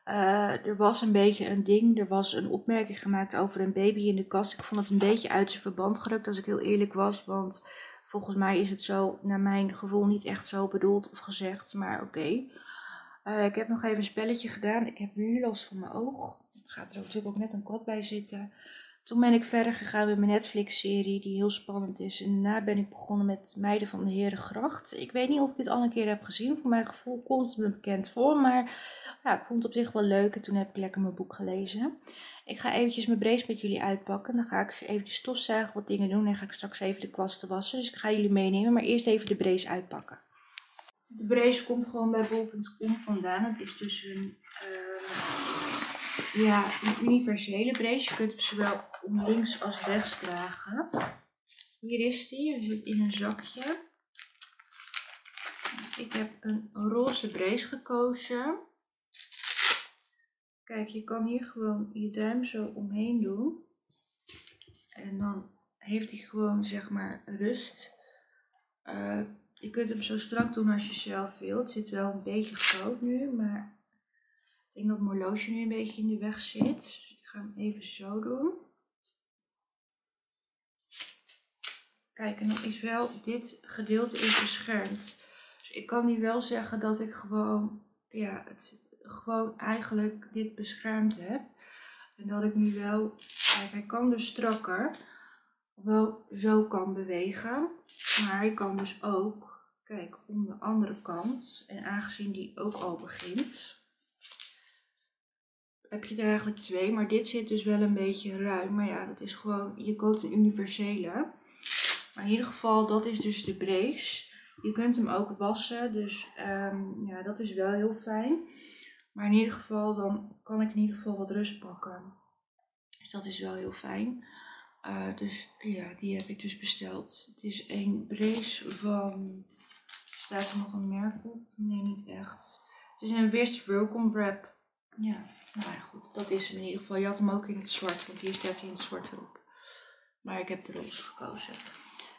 Uh, er was een beetje een ding. Er was een opmerking gemaakt over een baby in de kast. Ik vond het een beetje uit zijn verband gerukt, als ik heel eerlijk was. Want volgens mij is het zo, naar mijn gevoel, niet echt zo bedoeld of gezegd. Maar oké. Uh, ik heb nog even een spelletje gedaan. Ik heb nu last van mijn oog. Er gaat er natuurlijk ook net een kot bij zitten. Toen ben ik verder gegaan met mijn Netflix-serie, die heel spannend is. En daarna ben ik begonnen met Meiden van de Herengracht. Ik weet niet of ik dit al een keer heb gezien. Voor mijn gevoel komt het me bekend voor. Maar ja, ik vond het op zich wel leuk. En toen heb ik lekker mijn boek gelezen. Ik ga eventjes mijn brace met jullie uitpakken. Dan ga ik eventjes stofzuigen, wat dingen doen. En ga ik straks even de kwasten wassen. Dus ik ga jullie meenemen. Maar eerst even de brace uitpakken. De brace komt gewoon bij bol.com vandaan. Het is dus een... Uh ja, een universele brace. Je kunt hem zowel links als rechts dragen. Hier is die. Hij zit in een zakje. Ik heb een roze brace gekozen. Kijk, je kan hier gewoon je duim zo omheen doen. En dan heeft hij gewoon, zeg maar, rust. Uh, je kunt hem zo strak doen als je zelf wilt. Het zit wel een beetje groot nu, maar ik denk dat mijn horloge nu een beetje in de weg zit. ik ga hem even zo doen. Kijk, en dan is wel dit gedeelte is beschermd. Dus ik kan nu wel zeggen dat ik gewoon, ja, het gewoon eigenlijk dit beschermd heb. En dat ik nu wel, kijk, hij kan dus strakker, wel zo kan bewegen. Maar hij kan dus ook, kijk, om de andere kant. En aangezien die ook al begint, heb je er eigenlijk twee. Maar dit zit dus wel een beetje ruim. Maar ja, dat is gewoon, je koopt een universele. Maar in ieder geval, dat is dus de brace. Je kunt hem ook wassen, dus um, ja, dat is wel heel fijn. Maar in ieder geval, dan kan ik in ieder geval wat rust pakken. Dus dat is wel heel fijn. Uh, dus ja, die heb ik dus besteld. Het is een brace van... Staat er nog een merk op? Nee, niet echt. Het is een Wist Welcome Wrap ja, nou goed. Dat is hem in ieder geval. Je had hem ook in het zwart, want hier staat hij in het zwart erop. Maar ik heb de roze gekozen.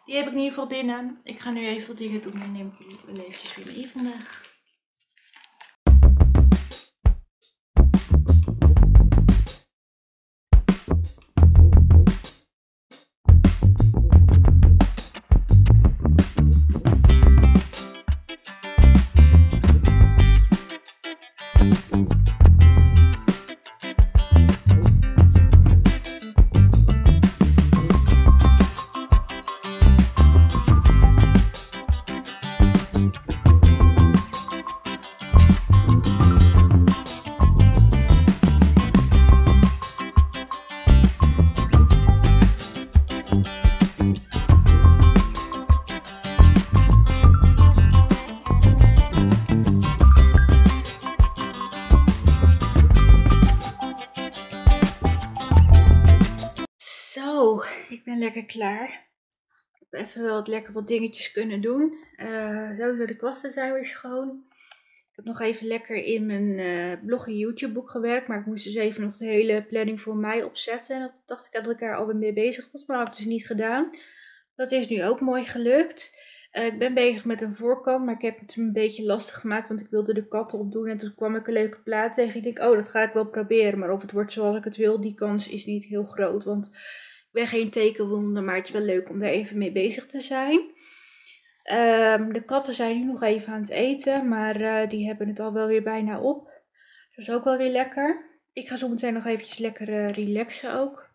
Die heb ik in ieder geval binnen. Ik ga nu even wat dingen doen en neem ik jullie eventjes weer mee vandaag. Even wel wat lekker wat dingetjes kunnen doen. Uh, sowieso de kwasten zijn weer schoon. Ik heb nog even lekker in mijn uh, blog en YouTube boek gewerkt. Maar ik moest dus even nog de hele planning voor mij opzetten. En dat dacht ik dat ik er al mee bezig was. Maar dat heb ik dus niet gedaan. Dat is nu ook mooi gelukt. Uh, ik ben bezig met een voorkant, maar ik heb het een beetje lastig gemaakt, want ik wilde de katten opdoen. En toen kwam ik een leuke plaat tegen. Ik denk, oh, dat ga ik wel proberen. Maar of het wordt zoals ik het wil, die kans is niet heel groot. Want ben geen tekenwonder, maar het is wel leuk om daar even mee bezig te zijn. Um, de katten zijn nu nog even aan het eten, maar uh, die hebben het al wel weer bijna op. Dat is ook wel weer lekker. Ik ga zo meteen nog eventjes lekker uh, relaxen ook.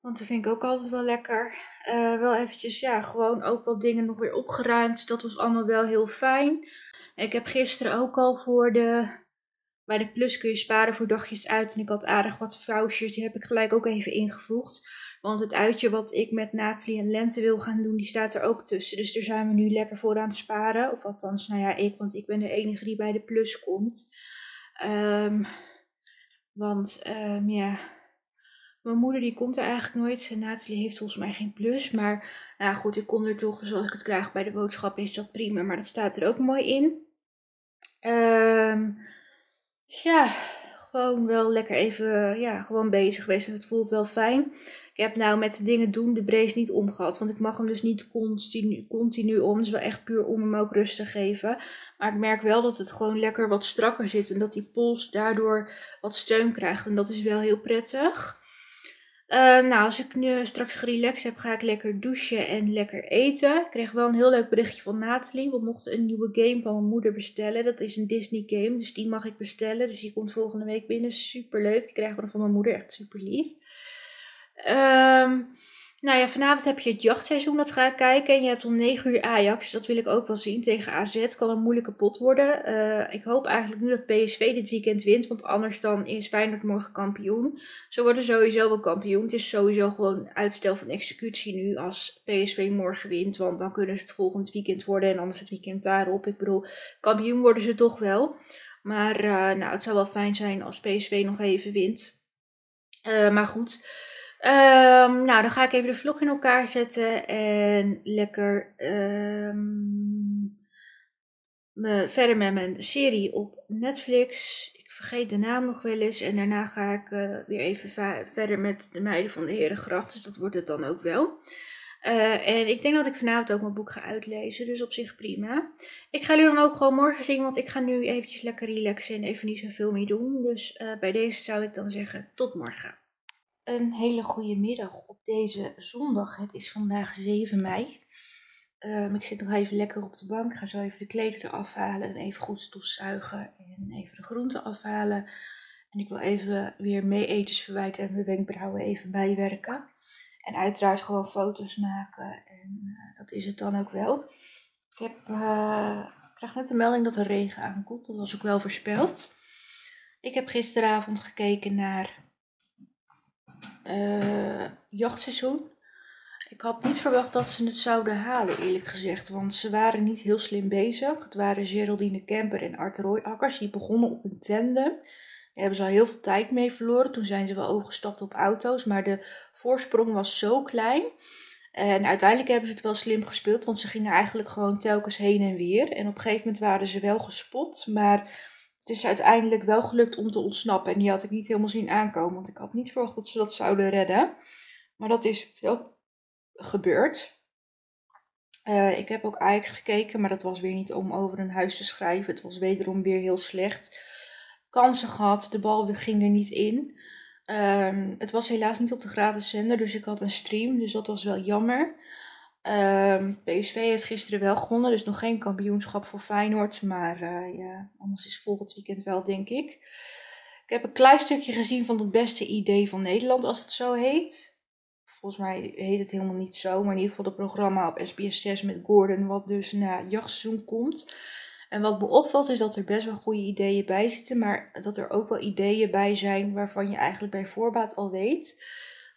Want dat vind ik ook altijd wel lekker. Uh, wel eventjes, ja, gewoon ook wat dingen nog weer opgeruimd. Dat was allemaal wel heel fijn. ik heb gisteren ook al voor de bij de plus kun je sparen voor dagjes uit. En ik had aardig wat vouwsjes. Die heb ik gelijk ook even ingevoegd. Want het uitje wat ik met Nathalie en Lente wil gaan doen, die staat er ook tussen. Dus daar zijn we nu lekker voor aan het sparen. Of althans, nou ja, ik, want ik ben de enige die bij de plus komt. Um, want um, ja, mijn moeder die komt er eigenlijk nooit. En Nathalie heeft volgens mij geen plus. Maar nou goed, ik kom er toch. Dus als ik het krijg bij de boodschap is dat prima. Maar dat staat er ook mooi in. Um, ja, gewoon wel lekker even ja, gewoon bezig geweest. Het voelt wel fijn. Ik heb nou met dingen doen de brace niet omgehad. Want ik mag hem dus niet continu, continu om. Is wel echt puur om hem ook rust te geven. Maar ik merk wel dat het gewoon lekker wat strakker zit. En dat die pols daardoor wat steun krijgt. En dat is wel heel prettig. Uh, nou, als ik nu straks gerelaxed heb, ga ik lekker douchen en lekker eten. Ik kreeg wel een heel leuk berichtje van Nathalie. We mochten een nieuwe game van mijn moeder bestellen. Dat is een Disney game, dus die mag ik bestellen. Dus die komt volgende week binnen. Super leuk. Die krijgen we van mijn moeder. Echt super lief. Ehm nou ja, vanavond heb je het jachtseizoen, dat ga ik kijken. En je hebt om 9 uur Ajax, dat wil ik ook wel zien tegen AZ. Kan een moeilijke pot worden. Uh, ik hoop eigenlijk nu dat PSV dit weekend wint, want anders dan is Feyenoord morgen kampioen. Ze worden sowieso wel kampioen. Het is sowieso gewoon uitstel van executie nu als PSV morgen wint. Want dan kunnen ze het volgend weekend worden en anders het weekend daarop. Ik bedoel, kampioen worden ze toch wel. Maar uh, nou, het zou wel fijn zijn als PSV nog even wint. Uh, maar goed... Um, nou, dan ga ik even de vlog in elkaar zetten en lekker um, me, verder met mijn serie op Netflix. Ik vergeet de naam nog wel eens en daarna ga ik uh, weer even verder met de meiden van de Herengracht, dus dat wordt het dan ook wel. Uh, en ik denk dat ik vanavond ook mijn boek ga uitlezen, dus op zich prima. Ik ga jullie dan ook gewoon morgen zien, want ik ga nu eventjes lekker relaxen en even niet zoveel meer doen. Dus uh, bij deze zou ik dan zeggen tot morgen. Een hele goede middag op deze zondag. Het is vandaag 7 mei. Um, ik zit nog even lekker op de bank. Ga zo even de klederen afhalen en even goed stofzuigen en even de groenten afhalen. En ik wil even weer mee etens verwijten en mijn wenkbrauwen even bijwerken. En uiteraard gewoon foto's maken. En uh, dat is het dan ook wel. Ik, heb, uh, ik krijg net de melding dat er regen aankomt. Dat was ook wel voorspeld. Ik heb gisteravond gekeken naar uh, jachtseizoen. Ik had niet verwacht dat ze het zouden halen, eerlijk gezegd. Want ze waren niet heel slim bezig. Het waren Geraldine Kemper en Art Akkers. Die begonnen op een tandem. Daar hebben ze al heel veel tijd mee verloren. Toen zijn ze wel overgestapt op auto's. Maar de voorsprong was zo klein. En uiteindelijk hebben ze het wel slim gespeeld. Want ze gingen eigenlijk gewoon telkens heen en weer. En op een gegeven moment waren ze wel gespot. Maar het is uiteindelijk wel gelukt om te ontsnappen. En die had ik niet helemaal zien aankomen. Want ik had niet verwacht dat ze dat zouden redden. Maar dat is wel gebeurd. Uh, ik heb ook Ajax gekeken, maar dat was weer niet om over een huis te schrijven. Het was wederom weer heel slecht. Kansen gehad, de bal ging er niet in. Um, het was helaas niet op de gratis zender, dus ik had een stream, dus dat was wel jammer. Um, PSV heeft gisteren wel gewonnen, dus nog geen kampioenschap voor Feyenoord. Maar uh, ja, anders is volgend weekend wel, denk ik. Ik heb een klein stukje gezien van het beste idee van Nederland, als het zo heet. Volgens mij heet het helemaal niet zo, maar in ieder geval het programma op SBS 6 met Gordon, wat dus na jachtseizoen komt. En wat me opvalt is dat er best wel goede ideeën bij zitten, maar dat er ook wel ideeën bij zijn waarvan je eigenlijk bij voorbaat al weet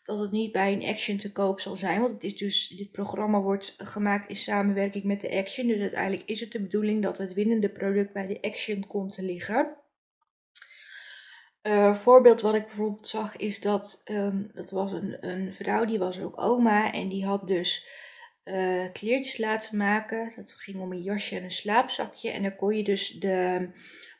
dat het niet bij een Action te koop zal zijn. Want het is dus, dit programma wordt gemaakt in samenwerking met de Action. Dus uiteindelijk is het de bedoeling dat het winnende product bij de Action komt te liggen. Uh, voorbeeld wat ik bijvoorbeeld zag is dat, um, dat was een, een vrouw, die was ook oma en die had dus uh, kleertjes laten maken. Dat ging om een jasje en een slaapzakje. En daar kon je dus de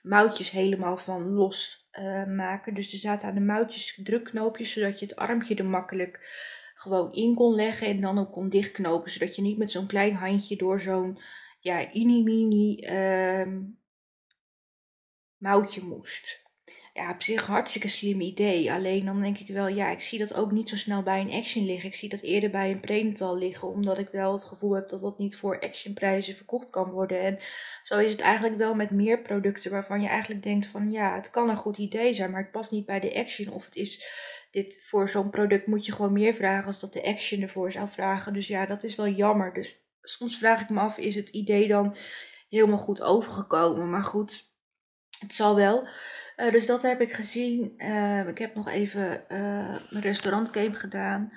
mouwtjes helemaal van los uh, maken. Dus er zaten aan de mouwtjes drukknoopjes, zodat je het armpje er makkelijk gewoon in kon leggen. En dan ook kon dichtknopen, zodat je niet met zo'n klein handje door zo'n ja, mini uh, mouwtje moest ja, op zich hartstikke slim idee. Alleen dan denk ik wel, ja, ik zie dat ook niet zo snel bij een action liggen. Ik zie dat eerder bij een prenatal liggen, omdat ik wel het gevoel heb dat dat niet voor actionprijzen verkocht kan worden. En zo is het eigenlijk wel met meer producten waarvan je eigenlijk denkt van, ja, het kan een goed idee zijn, maar het past niet bij de action. Of het is dit voor zo'n product moet je gewoon meer vragen als dat de action ervoor zou vragen. Dus ja, dat is wel jammer. Dus soms vraag ik me af, is het idee dan helemaal goed overgekomen? Maar goed, het zal wel. Uh, dus dat heb ik gezien. Uh, ik heb nog even uh, mijn restaurantgame gedaan.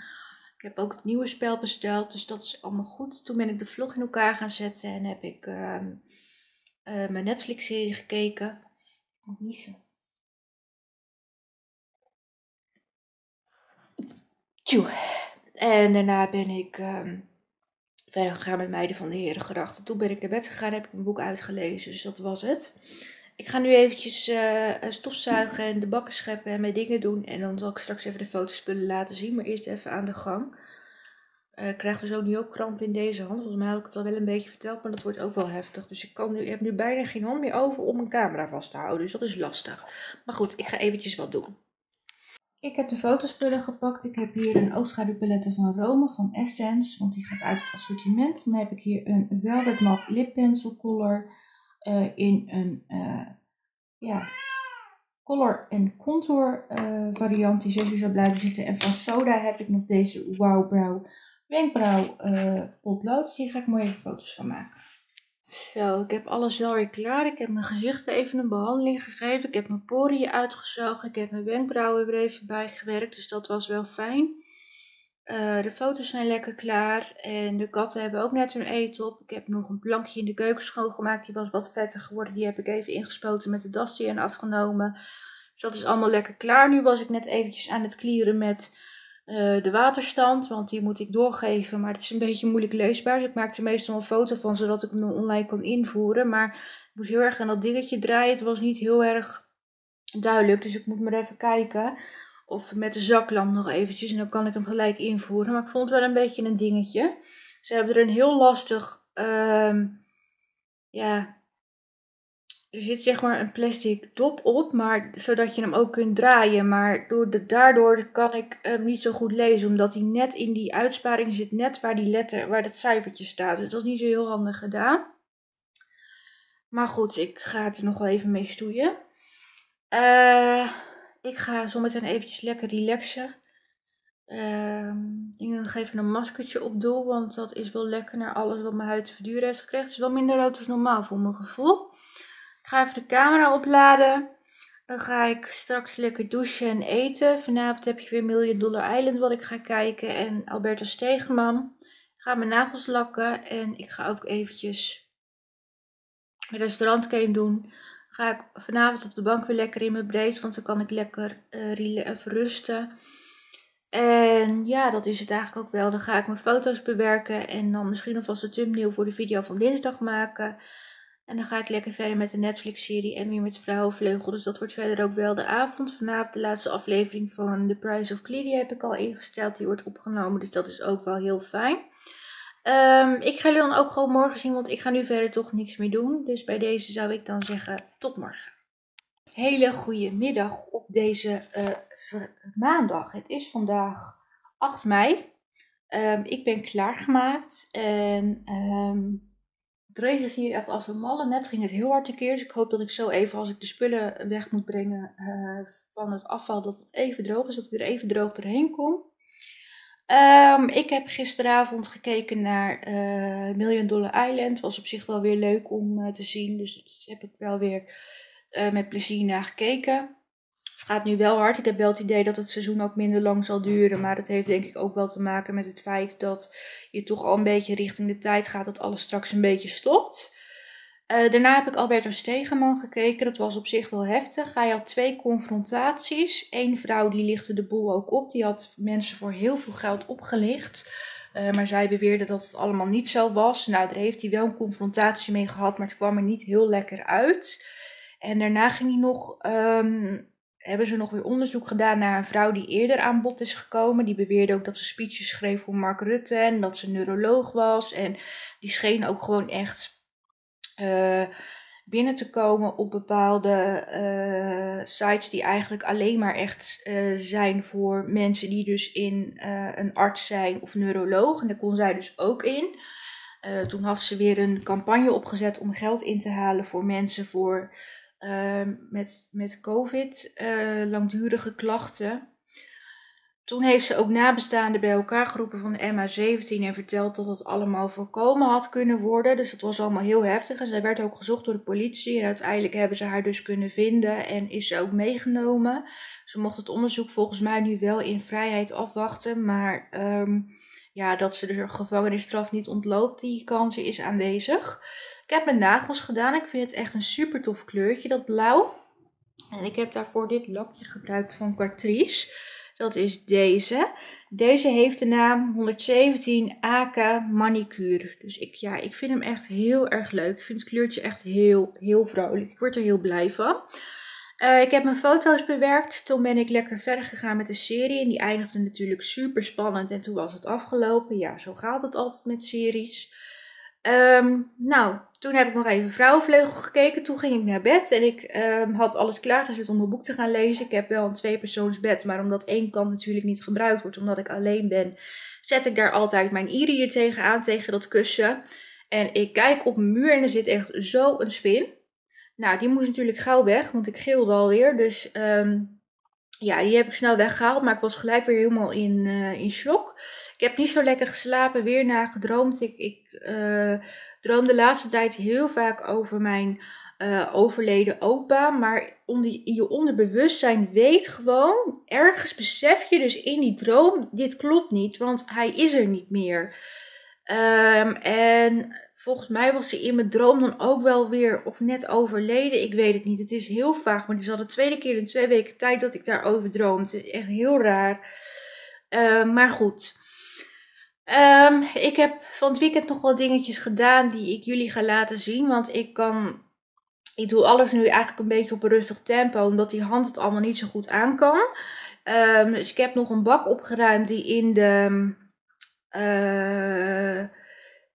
Ik heb ook het nieuwe spel besteld, dus dat is allemaal goed. Toen ben ik de vlog in elkaar gaan zetten en heb ik ehm, mijn Netflix-serie gekeken. Ik moet. Tjoe. En daarna ben ik um, verder gegaan met Meiden van de Herengracht. Toen ben ik naar bed gegaan, heb ik mijn boek uitgelezen, dus dat was het. Ik ga nu eventjes uh, stofzuigen en de bakken scheppen en mijn dingen doen. En dan zal ik straks even de fotospullen laten zien. Maar eerst even aan de gang. Uh, ik krijg dus ook nu ook kramp in deze hand. Volgens mij had ik het al wel een beetje verteld, maar dat wordt ook wel heftig. Dus ik, kan nu, heb nu bijna geen hand meer over om mijn camera vast te houden. Dus dat is lastig. Maar goed, ik ga eventjes wat doen. Ik heb de fotospullen gepakt. Ik heb hier een oogschaduwpaletten van Rome van Essence. Want die gaat uit het assortiment. Dan heb ik hier een Velvet Matte Lip Pencil Color uh, in een uh, ja, color en contour uh, variant die 6 uur zou blijven zitten. En van Soda heb ik nog deze Wow Brow wenkbrauw potlood. Hier ga ik mooie foto's van maken. Zo, ik heb alles wel weer klaar. Ik heb mijn gezicht even een behandeling gegeven. Ik heb mijn poriën uitgezogen. Ik heb mijn wenkbrauwen weer even bijgewerkt. Dus dat was wel fijn. Uh, de foto's zijn lekker klaar. En de katten hebben ook net hun eten op. Ik heb nog een plankje in de keuken schoongemaakt. Die was wat vetter geworden. Die heb ik even ingespoten met de das en afgenomen. Dus dat is allemaal lekker klaar. Nu was ik net eventjes aan het klieren met uh, de waterstand. Want die moet ik doorgeven. Maar het is een beetje moeilijk leesbaar. Dus ik maak er meestal een foto van. Zodat ik hem online kan invoeren. Maar ik moest heel erg aan dat dingetje draaien. Het was niet heel erg duidelijk. Dus ik moet maar even kijken. Of met de zaklamp nog eventjes. En dan kan ik hem gelijk invoeren. Maar ik vond het wel een beetje een dingetje. Ze hebben er een heel lastig. Uh, ja. Er zit zeg maar een plastic dop op. Maar zodat je hem ook kunt draaien. Maar door de, daardoor kan ik hem niet zo goed lezen. Omdat hij net in die uitsparing zit. Net waar die letter. Waar dat cijfertje staat. Dus dat is niet zo heel handig gedaan. Maar goed, ik ga het er nog wel even mee stoeien. Eh. Ik ga zometeen eventjes lekker relaxen. Uh, ik ik even een maskertje op doe, want dat is wel lekker naar alles wat mijn huid te verduren heeft gekregen. Het is wel minder rood als normaal voor mijn gevoel. Ik ga even de camera opladen. Dan ga ik straks lekker douchen en eten. Vanavond heb je weer Million Dollar Island wat ik ga kijken en Alberto Stegeman. Ik ga mijn nagels lakken en ik ga ook eventjes een restaurantcame doen ga ik vanavond op de bank weer lekker in mijn brace, want dan kan ik lekker uh, rusten. En ja, dat is het eigenlijk ook wel. Dan ga ik mijn foto's bewerken en dan misschien alvast de thumbnail voor de video van dinsdag maken. En dan ga ik lekker verder met de Netflix-serie en weer met Vrouwenvleugel. Dus dat wordt verder ook wel de avond. Vanavond de laatste aflevering van The Price of Cleary heb ik al ingesteld. Die wordt opgenomen, dus dat is ook wel heel fijn. Um, ik ga jullie dan ook gewoon morgen zien, want ik ga nu verder toch niks meer doen. Dus bij deze zou ik dan zeggen tot morgen. Hele goede middag op deze uh, maandag. Het is vandaag 8 mei. Um, ik ben klaargemaakt en um, het regent hier echt als een malle. Net ging het heel hard te keer, dus ik hoop dat ik zo even als ik de spullen weg moet brengen uh, van het afval, dat het even droog is, dat ik er even droog doorheen kom. Um, ik heb gisteravond gekeken naar uh, Million Dollar Island. Was op zich wel weer leuk om uh, te zien. Dus dat heb ik wel weer uh, met plezier naar gekeken. Het gaat nu wel hard. Ik heb wel het idee dat het seizoen ook minder lang zal duren. Maar dat heeft denk ik ook wel te maken met het feit dat je toch al een beetje richting de tijd gaat dat alles straks een beetje stopt. Uh, daarna heb ik Alberto Stegeman gekeken. Dat was op zich wel heftig. Hij had twee confrontaties. Eén vrouw die lichtte de boel ook op. Die had mensen voor heel veel geld opgelicht. Uh, maar zij beweerde dat het allemaal niet zo was. Nou, daar heeft hij wel een confrontatie mee gehad, maar het kwam er niet heel lekker uit. En daarna ging hij nog, um, hebben ze nog weer onderzoek gedaan naar een vrouw die eerder aan bod is gekomen. Die beweerde ook dat ze speeches schreef voor Mark Rutte en dat ze neuroloog was. En die scheen ook gewoon echt uh, binnen te komen op bepaalde uh, sites die eigenlijk alleen maar echt uh, zijn voor mensen die dus in een arts zijn of neuroloog. En daar kon zij dus ook in. toen had ze weer een campagne opgezet om geld in te halen voor mensen voor, met, met COVID, langdurige klachten. Toen heeft ze ook nabestaanden bij elkaar geroepen van de MH17 en verteld dat dat allemaal voorkomen had kunnen worden. Dus dat was allemaal heel heftig. En zij werd ook gezocht door de politie. En uiteindelijk hebben ze haar dus kunnen vinden en is ze ook meegenomen. Ze mocht het onderzoek volgens mij nu wel in vrijheid afwachten. Maar um, ja, dat ze de gevangenisstraf niet ontloopt, die kans is aanwezig. Ik heb mijn nagels gedaan. Ik vind het echt een super tof kleurtje, dat blauw. En ik heb daarvoor dit lakje gebruikt van Cartrice. Dat is deze. Deze heeft de naam 117 AK Manicure. Dus ik, ja, ik vind hem echt heel erg leuk. Ik vind het kleurtje echt heel, heel vrolijk. Ik word er heel blij van. Uh, ik heb mijn foto's bewerkt. Toen ben ik lekker verder gegaan met de serie. En die eindigde natuurlijk super spannend. En toen was het afgelopen. Ja, zo gaat het altijd met series. Um, nou, toen heb ik nog even Vrouwenvleugel gekeken. Toen ging ik naar bed en ik um, had alles klaargezet om mijn boek te gaan lezen. Ik heb wel een tweepersoonsbed, maar omdat één kant natuurlijk niet gebruikt wordt, omdat ik alleen ben, zet ik daar altijd mijn e-reader tegenaan, tegen dat kussen. En ik kijk op mijn muur en er zit echt zo een spin. Nou, die moest natuurlijk gauw weg, want ik gilde alweer. Dus ehm, ja, die heb ik snel weggehaald. Maar ik was gelijk weer helemaal in, uh, in shock. Ik heb niet zo lekker geslapen, weer nagedroomd. Ik, ik droom de laatste tijd heel vaak over mijn uh, overleden opa. Maar onder, je onderbewustzijn weet gewoon, ergens besef je dus in die droom, dit klopt niet, want hij is er niet meer. Um, en volgens mij was ze in mijn droom dan ook wel weer of net overleden. Ik weet het niet. Het is heel vaag, maar het is al de tweede keer in twee weken tijd dat ik daarover droom. Het is echt heel raar. Uh, maar goed. Um, ik heb van het weekend nog wel dingetjes gedaan die ik jullie ga laten zien. Want ik kan ik doe alles nu eigenlijk een beetje op een rustig tempo, omdat die hand het allemaal niet zo goed aan kan. Um, dus ik heb nog een bak opgeruimd die in de uh,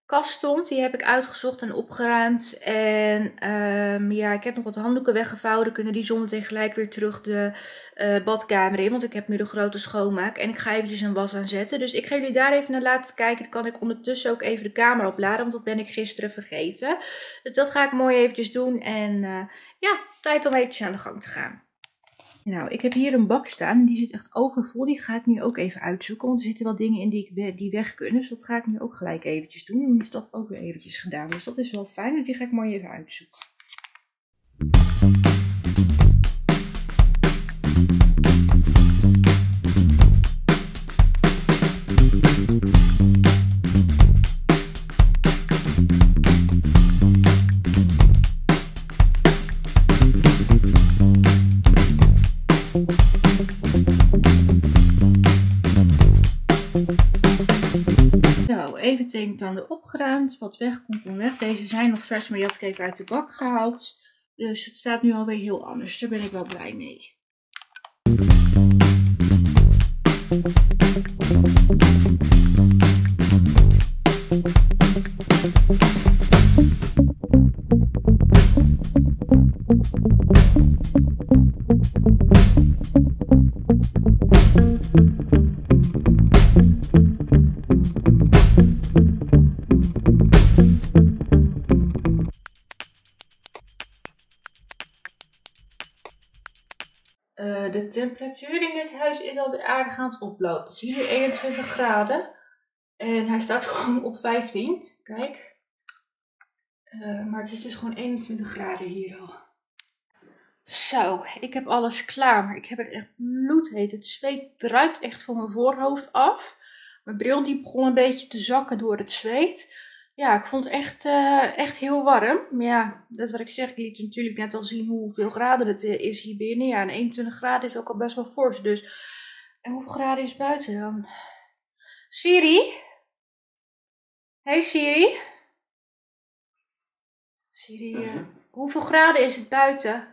kast stond. Die heb ik uitgezocht en opgeruimd. En um, ja, ik heb nog wat handdoeken weggevouwen. kunnen die zometeen gelijk weer terug de uh, badkamer in. Want ik heb nu de grote schoonmaak. En ik ga eventjes een was aanzetten. Dus ik ga jullie daar even naar laten kijken. Dan kan ik ondertussen ook even de camera opladen. Want dat ben ik gisteren vergeten. Dus dat ga ik mooi eventjes doen. En uh, ja, tijd om eventjes aan de gang te gaan. Nou, ik heb hier een bak staan en die zit echt overvol. Die ga ik nu ook even uitzoeken, want er zitten wel dingen in die, ik, die weg kunnen. Dus dat ga ik nu ook gelijk eventjes doen. Dan is dat ook weer eventjes gedaan. Dus dat is wel fijn, dus die ga ik mooi even uitzoeken. En ander opgeruimd. Wat weg komt van weg. Deze zijn nog vers, maar die had uit de bak gehaald. Dus het staat nu alweer heel anders. Daar ben ik wel blij mee. Is alweer aardig aan het oplopen. Het is hier 21 graden. En hij staat gewoon op 15. Kijk. Uh, maar het is dus gewoon 21 graden hier al. Zo, ik heb alles klaar. Maar ik heb het echt bloedheet. Het zweet druipt echt van mijn voorhoofd af. Mijn bril die begon een beetje te zakken door het zweet. Ja, ik vond het echt, uh, echt heel warm. Maar ja, dat is wat ik zeg. Ik liet natuurlijk net al zien hoeveel graden het eh, is hier binnen. Ja, en 21 graden is ook al best wel fors. Dus, en hoeveel graden is buiten dan? Siri? Hey Siri? Siri, uh, hoeveel graden is het buiten?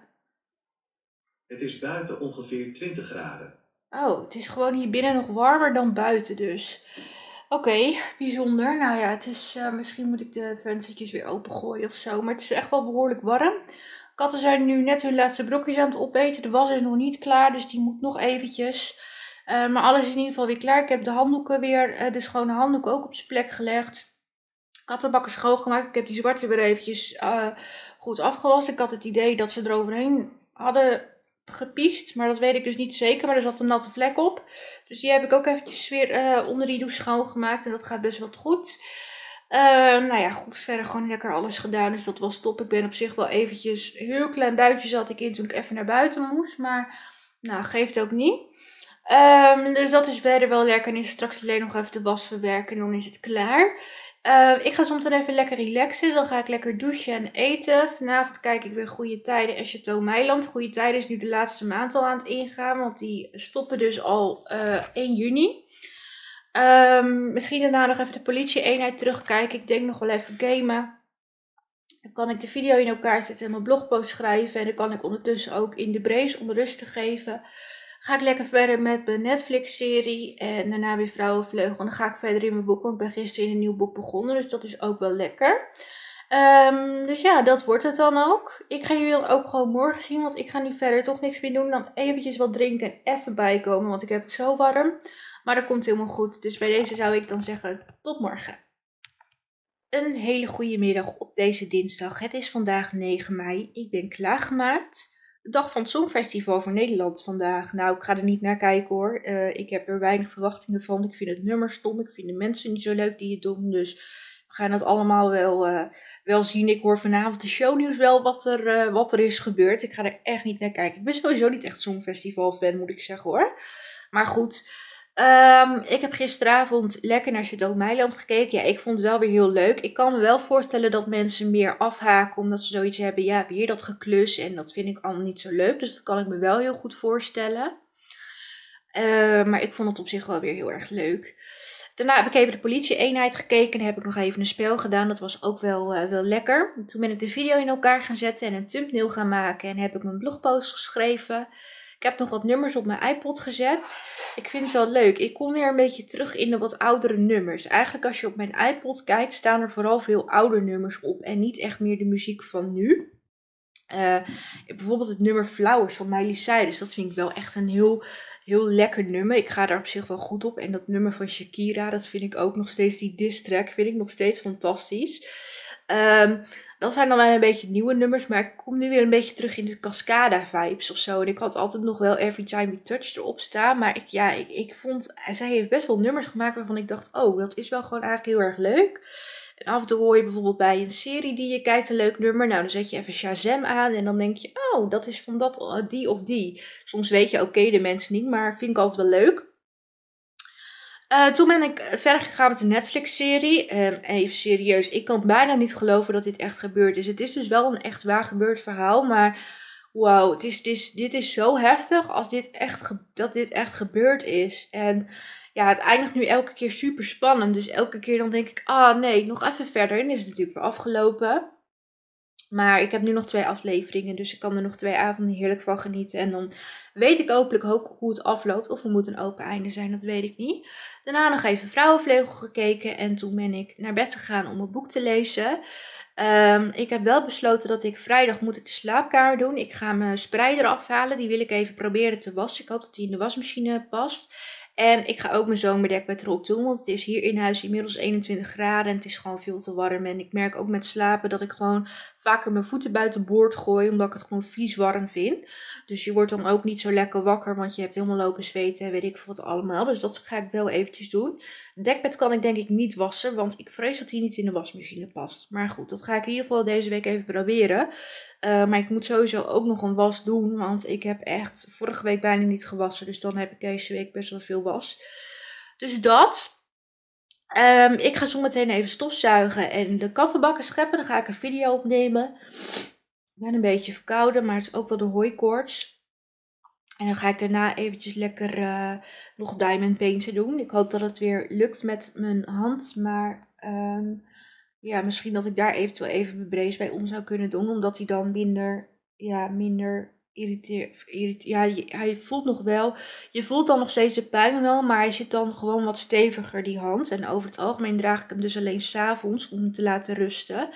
Het is buiten ongeveer 20 graden. Oh, het is gewoon hier binnen nog warmer dan buiten dus. Oké, bijzonder. Nou ja, het is, uh, misschien moet ik de venstertjes weer opengooien of zo. Maar het is echt wel behoorlijk warm. Katten zijn nu net hun laatste brokjes aan het opeten. De was is nog niet klaar, dus die moet nog eventjes. Uh, maar alles is in ieder geval weer klaar. Ik heb de handdoeken weer, uh, de schone handdoeken ook op zijn plek gelegd. Kattenbakken schoongemaakt. Ik heb die zwarte weer eventjes goed afgewassen. Ik had het idee dat ze eroverheen hadden gepiest. Maar dat weet ik dus niet zeker. Maar er zat een natte vlek op. Dus die heb ik ook eventjes weer onder die douche schoongemaakt. En dat gaat best wel goed. Nou ja, goed. Verder gewoon lekker alles gedaan. Dus dat was top. Ik ben op zich wel eventjes... Heel klein buitje zat ik in toen ik even naar buiten moest. Maar nou, geeft ook niet. Um, dus dat is verder wel lekker. En is straks alleen nog even de was verwerken. En dan is het klaar. Uh, ik ga soms dan even lekker relaxen. Dan ga ik lekker douchen en eten. Vanavond kijk ik weer Goede Tijden en Chateau Meiland. Goede Tijden is nu de laatste maand al aan het ingaan. Want die stoppen dus al uh, eh, 1 juni. Um, misschien daarna nog even de politie-eenheid terugkijken. Ik denk nog wel even gamen. Dan kan ik de video in elkaar zetten en mijn blogpost schrijven. En dan kan ik ondertussen ook in de breeze onrustig geven ga ik lekker verder met mijn Netflix-serie. En daarna weer Vrouwenvleugel. En dan ga ik verder in mijn boek. Want ik ben gisteren in een nieuw boek begonnen. Dus dat is ook wel lekker. Um, dus ja, dat wordt het dan ook. Ik ga jullie dan ook gewoon morgen zien. Want ik ga nu verder toch niks meer doen dan eventjes wat drinken en even bijkomen. Want ik heb het zo warm. Maar dat komt helemaal goed. Dus bij deze zou ik dan zeggen tot morgen. Een hele goede middag op deze dinsdag. Het is vandaag 9 mei. Ik ben klaargemaakt. De dag van het Songfestival voor Nederland vandaag. Nou, ik ga er niet naar kijken hoor. Uh, ik heb er weinig verwachtingen van. Ik vind het nummer stom. Ik vind de mensen niet zo leuk die het doen. Dus we gaan dat allemaal wel, uh, wel zien. Ik hoor vanavond de shownieuws wel wat er, uh, wat er is gebeurd. Ik ga er echt niet naar kijken. Ik ben sowieso niet echt Songfestival fan, moet ik zeggen hoor. Maar goed. Um, ik heb gisteravond lekker naar Chateau Meiland gekeken. Ja, ik vond het wel weer heel leuk. Ik kan me wel voorstellen dat mensen meer afhaken omdat ze zoiets hebben. Ja, weer dat geklus en dat vind ik allemaal niet zo leuk. Dus dat kan ik me wel heel goed voorstellen. Uh, maar ik vond het op zich wel weer heel erg leuk. Daarna heb ik even de politie-eenheid gekeken en heb ik nog even een spel gedaan. Dat was ook wel, uh, wel lekker. Toen ben ik de video in elkaar gaan zetten en een thumbnail gaan maken en heb ik mijn blogpost geschreven. Ik heb nog wat nummers op mijn iPod gezet. Ik vind het wel leuk. Ik kom weer een beetje terug in de wat oudere nummers. Eigenlijk als je op mijn iPod kijkt, staan er vooral veel oude nummers op. En niet echt meer de muziek van nu. Uh, bijvoorbeeld het nummer Flowers van Miley Cyrus. Dat vind ik wel echt een heel, heel lekker nummer. Ik ga daar op zich wel goed op. En dat nummer van Shakira, dat vind ik ook nog steeds, die diss track, vind ik nog steeds fantastisch. Um, dat zijn dan wel een beetje nieuwe nummers, maar ik kom nu weer een beetje terug in de Cascada vibes of zo. En ik had altijd nog wel Every Time We Touch erop staan, maar ik, ja, ik, ik vond, zij heeft best wel nummers gemaakt waarvan ik dacht, oh, dat is wel gewoon eigenlijk heel erg leuk. En af en toe hoor je bijvoorbeeld bij een serie die je kijkt een leuk nummer. Nou, dan zet je even Shazam aan en dan denk je, oh, dat is van dat, die of die. Soms weet je, oké, de mensen niet, maar vind ik altijd wel leuk. Uh, toen ben ik verder gegaan met de Netflix-serie. Um, even serieus, ik kan bijna niet geloven dat dit echt gebeurd is. Het is dus wel een echt waar gebeurd verhaal, maar wow, het is, het is, dit is zo heftig als dit echt, dat dit echt gebeurd is. En ja, het eindigt nu elke keer super spannend. Dus elke keer dan denk ik, ah nee, nog even verder. En is het natuurlijk weer afgelopen. Maar ik heb nu nog twee afleveringen, dus ik kan er nog twee avonden heerlijk van genieten. En dan weet ik hopelijk ook hoe het afloopt. Of er moet een open einde zijn, dat weet ik niet. Daarna nog even Vrouwenvleugel gekeken en toen ben ik naar bed gegaan om een boek te lezen. Um, ik heb wel besloten dat ik vrijdag moet ik de slaapkamer doen. Ik ga mijn spreider afhalen. Die wil ik even proberen te wassen. Ik hoop dat die in de wasmachine past. En ik ga ook mijn zomerdekbed erop doen, want het is hier in huis inmiddels 21 graden en het is gewoon veel te warm. En ik merk ook met slapen dat ik gewoon vaker mijn voeten buiten boord gooi, omdat ik het gewoon vies warm vind. Dus je wordt dan ook niet zo lekker wakker, want je hebt helemaal lopen zweten en weet ik wat allemaal. Dus dat ga ik wel eventjes doen. dekbed kan ik denk ik niet wassen, want ik vrees dat hij niet in de wasmachine past. Maar goed, dat ga ik in ieder geval deze week even proberen. Uh, maar ik moet sowieso ook nog een was doen, want ik heb echt vorige week bijna niet gewassen. Dus dan heb ik deze week best wel veel was. Dus dat. Um, ik ga zo meteen even stofzuigen en de kattenbakken scheppen. Dan ga ik een video opnemen. Ik ben een beetje verkouden, maar het is ook wel de hooikoorts. En dan ga ik daarna eventjes lekker uh, nog diamond painten doen. Ik hoop dat het weer lukt met mijn hand, maar... Um, ja, misschien dat ik daar eventueel even mijn brace bij om zou kunnen doen. Omdat hij dan minder, ja, minder irriteert. ja, hij voelt nog wel. Je voelt dan nog steeds de pijn wel, maar hij zit dan gewoon wat steviger, die hand. En over het algemeen draag ik hem dus alleen s'avonds om hem te laten rusten.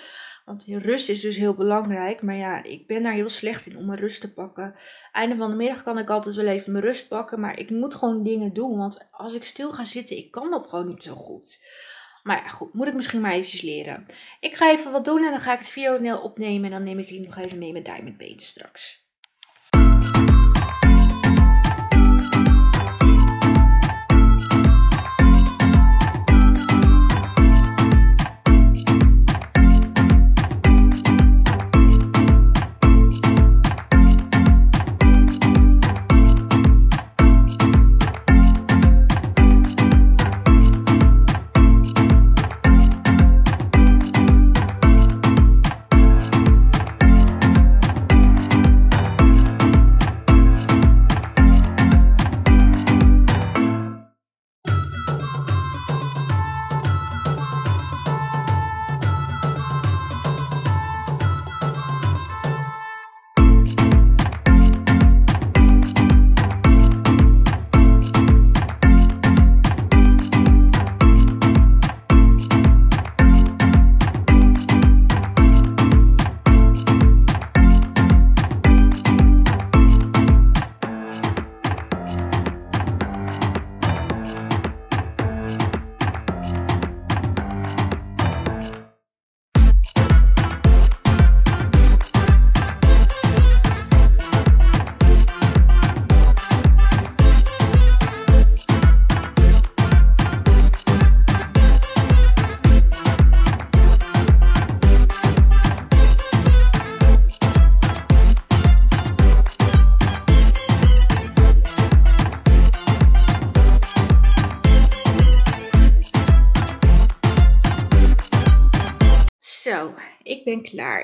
Want rust is dus heel belangrijk. Maar ja, ik ben daar heel slecht in om mijn rust te pakken. Einde van de middag kan ik altijd wel even mijn rust pakken. Maar ik moet gewoon dingen doen. Want als ik stil ga zitten, ik kan dat gewoon niet zo goed. Maar ja, goed, moet ik misschien maar eventjes leren. Ik ga even wat doen en dan ga ik het video opnemen. En dan neem ik jullie nog even mee met Diamond straks.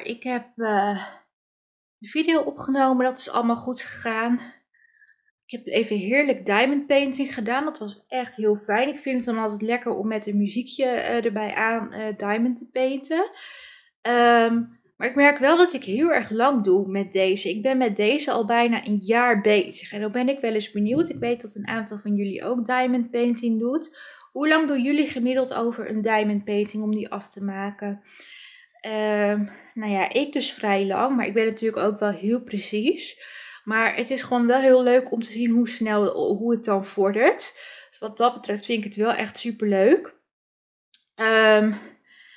Ik heb uh, de video opgenomen, dat is allemaal goed gegaan. Ik heb even heerlijk diamond painting gedaan. Dat was echt heel fijn. Ik vind het dan altijd lekker om met een muziekje uh, erbij aan uh, diamond te painten. Um, maar ik merk wel dat ik heel erg lang doe met deze. Ik ben met deze al bijna een jaar bezig. En dan ben ik wel eens benieuwd. Ik weet dat een aantal van jullie ook diamond painting doet. Hoe lang doen jullie gemiddeld over een diamond painting om die af te maken? Uh, nou ja, ik dus vrij lang. Maar ik ben natuurlijk ook wel heel precies. Maar het is gewoon wel heel leuk om te zien hoe snel hoe het dan vordert. Dus wat dat betreft vind ik het wel echt super leuk. Um,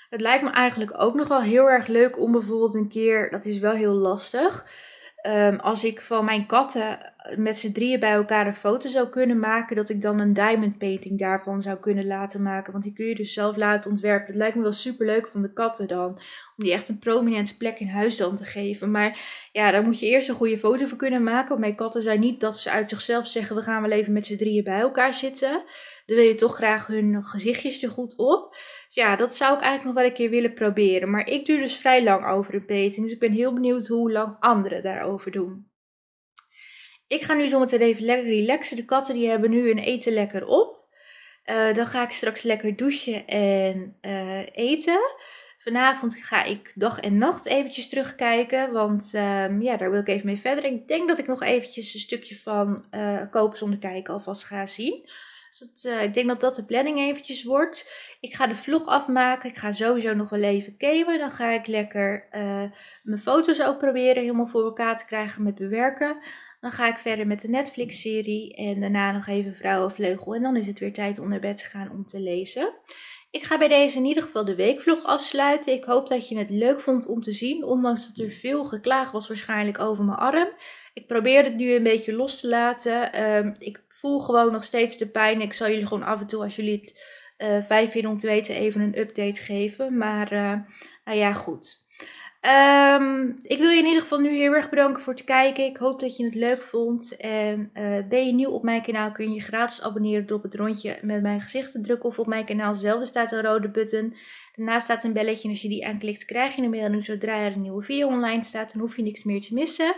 het lijkt me eigenlijk ook nog wel heel erg leuk om bijvoorbeeld een keer, dat is wel heel lastig, um, als ik van mijn katten met z'n drieën bij elkaar een foto zou kunnen maken, dat ik dan een diamond painting daarvan zou kunnen laten maken. Want die kun je dus zelf laten ontwerpen. Het lijkt me wel super leuk van de katten dan. Om die echt een prominente plek in huis dan te geven. Maar ja, daar moet je eerst een goede foto voor kunnen maken. Want mijn katten zijn niet dat ze uit zichzelf zeggen: we gaan wel even met z'n drieën bij elkaar zitten. Dan wil je toch graag hun gezichtjes er goed op. Dus ja, dat zou ik eigenlijk nog wel een keer willen proberen. Maar ik doe dus vrij lang over een painting. Dus ik ben heel benieuwd hoe lang anderen daarover doen. Ik ga nu zometeen even lekker relaxen. De katten die hebben nu hun eten lekker op. Uh, dan ga ik straks lekker douchen en uh, eten. Vanavond ga ik dag en nacht eventjes terugkijken. Want um, ja, daar wil ik even mee verder. Ik denk dat ik nog eventjes een stukje van uh, Kopen zonder kijken alvast ga zien. Dus dat, ik denk dat dat de planning eventjes wordt. Ik ga de vlog afmaken. Ik ga sowieso nog wel even gamen. Dan ga ik lekker mijn foto's ook proberen helemaal voor elkaar te krijgen met bewerken. Dan ga ik verder met de Netflix-serie en daarna nog even Vrouwenvleugel. En dan is het weer tijd om naar bed te gaan om te lezen. Ik ga bij deze in ieder geval de weekvlog afsluiten. Ik hoop dat je het leuk vond om te zien, ondanks dat er veel geklaag was waarschijnlijk over mijn arm. Ik probeer het nu een beetje los te laten. Um, ik voel gewoon nog steeds de pijn. Ik zal jullie gewoon af en toe, als jullie het uh, fijn vinden om te weten, even een update geven. Maar uh, nou ja, goed. Um, ik wil je in ieder geval nu heel erg bedanken voor het kijken. Ik hoop dat je het leuk vond. En uh, ben je nieuw op mijn kanaal kun je je gratis abonneren door op het rondje met mijn gezicht te drukken. Of op mijn kanaal zelf staat een rode button. Daarnaast staat een belletje en als je die aanklikt krijg je een mail. En zodra er een nieuwe video online staat dan hoef je niks meer te missen.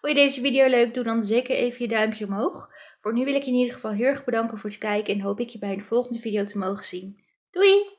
Vond je deze video leuk? Doe dan zeker even je duimpje omhoog. Voor nu wil ik je in ieder geval heel erg bedanken voor het kijken. En hoop ik je bij de volgende video te mogen zien. Doei!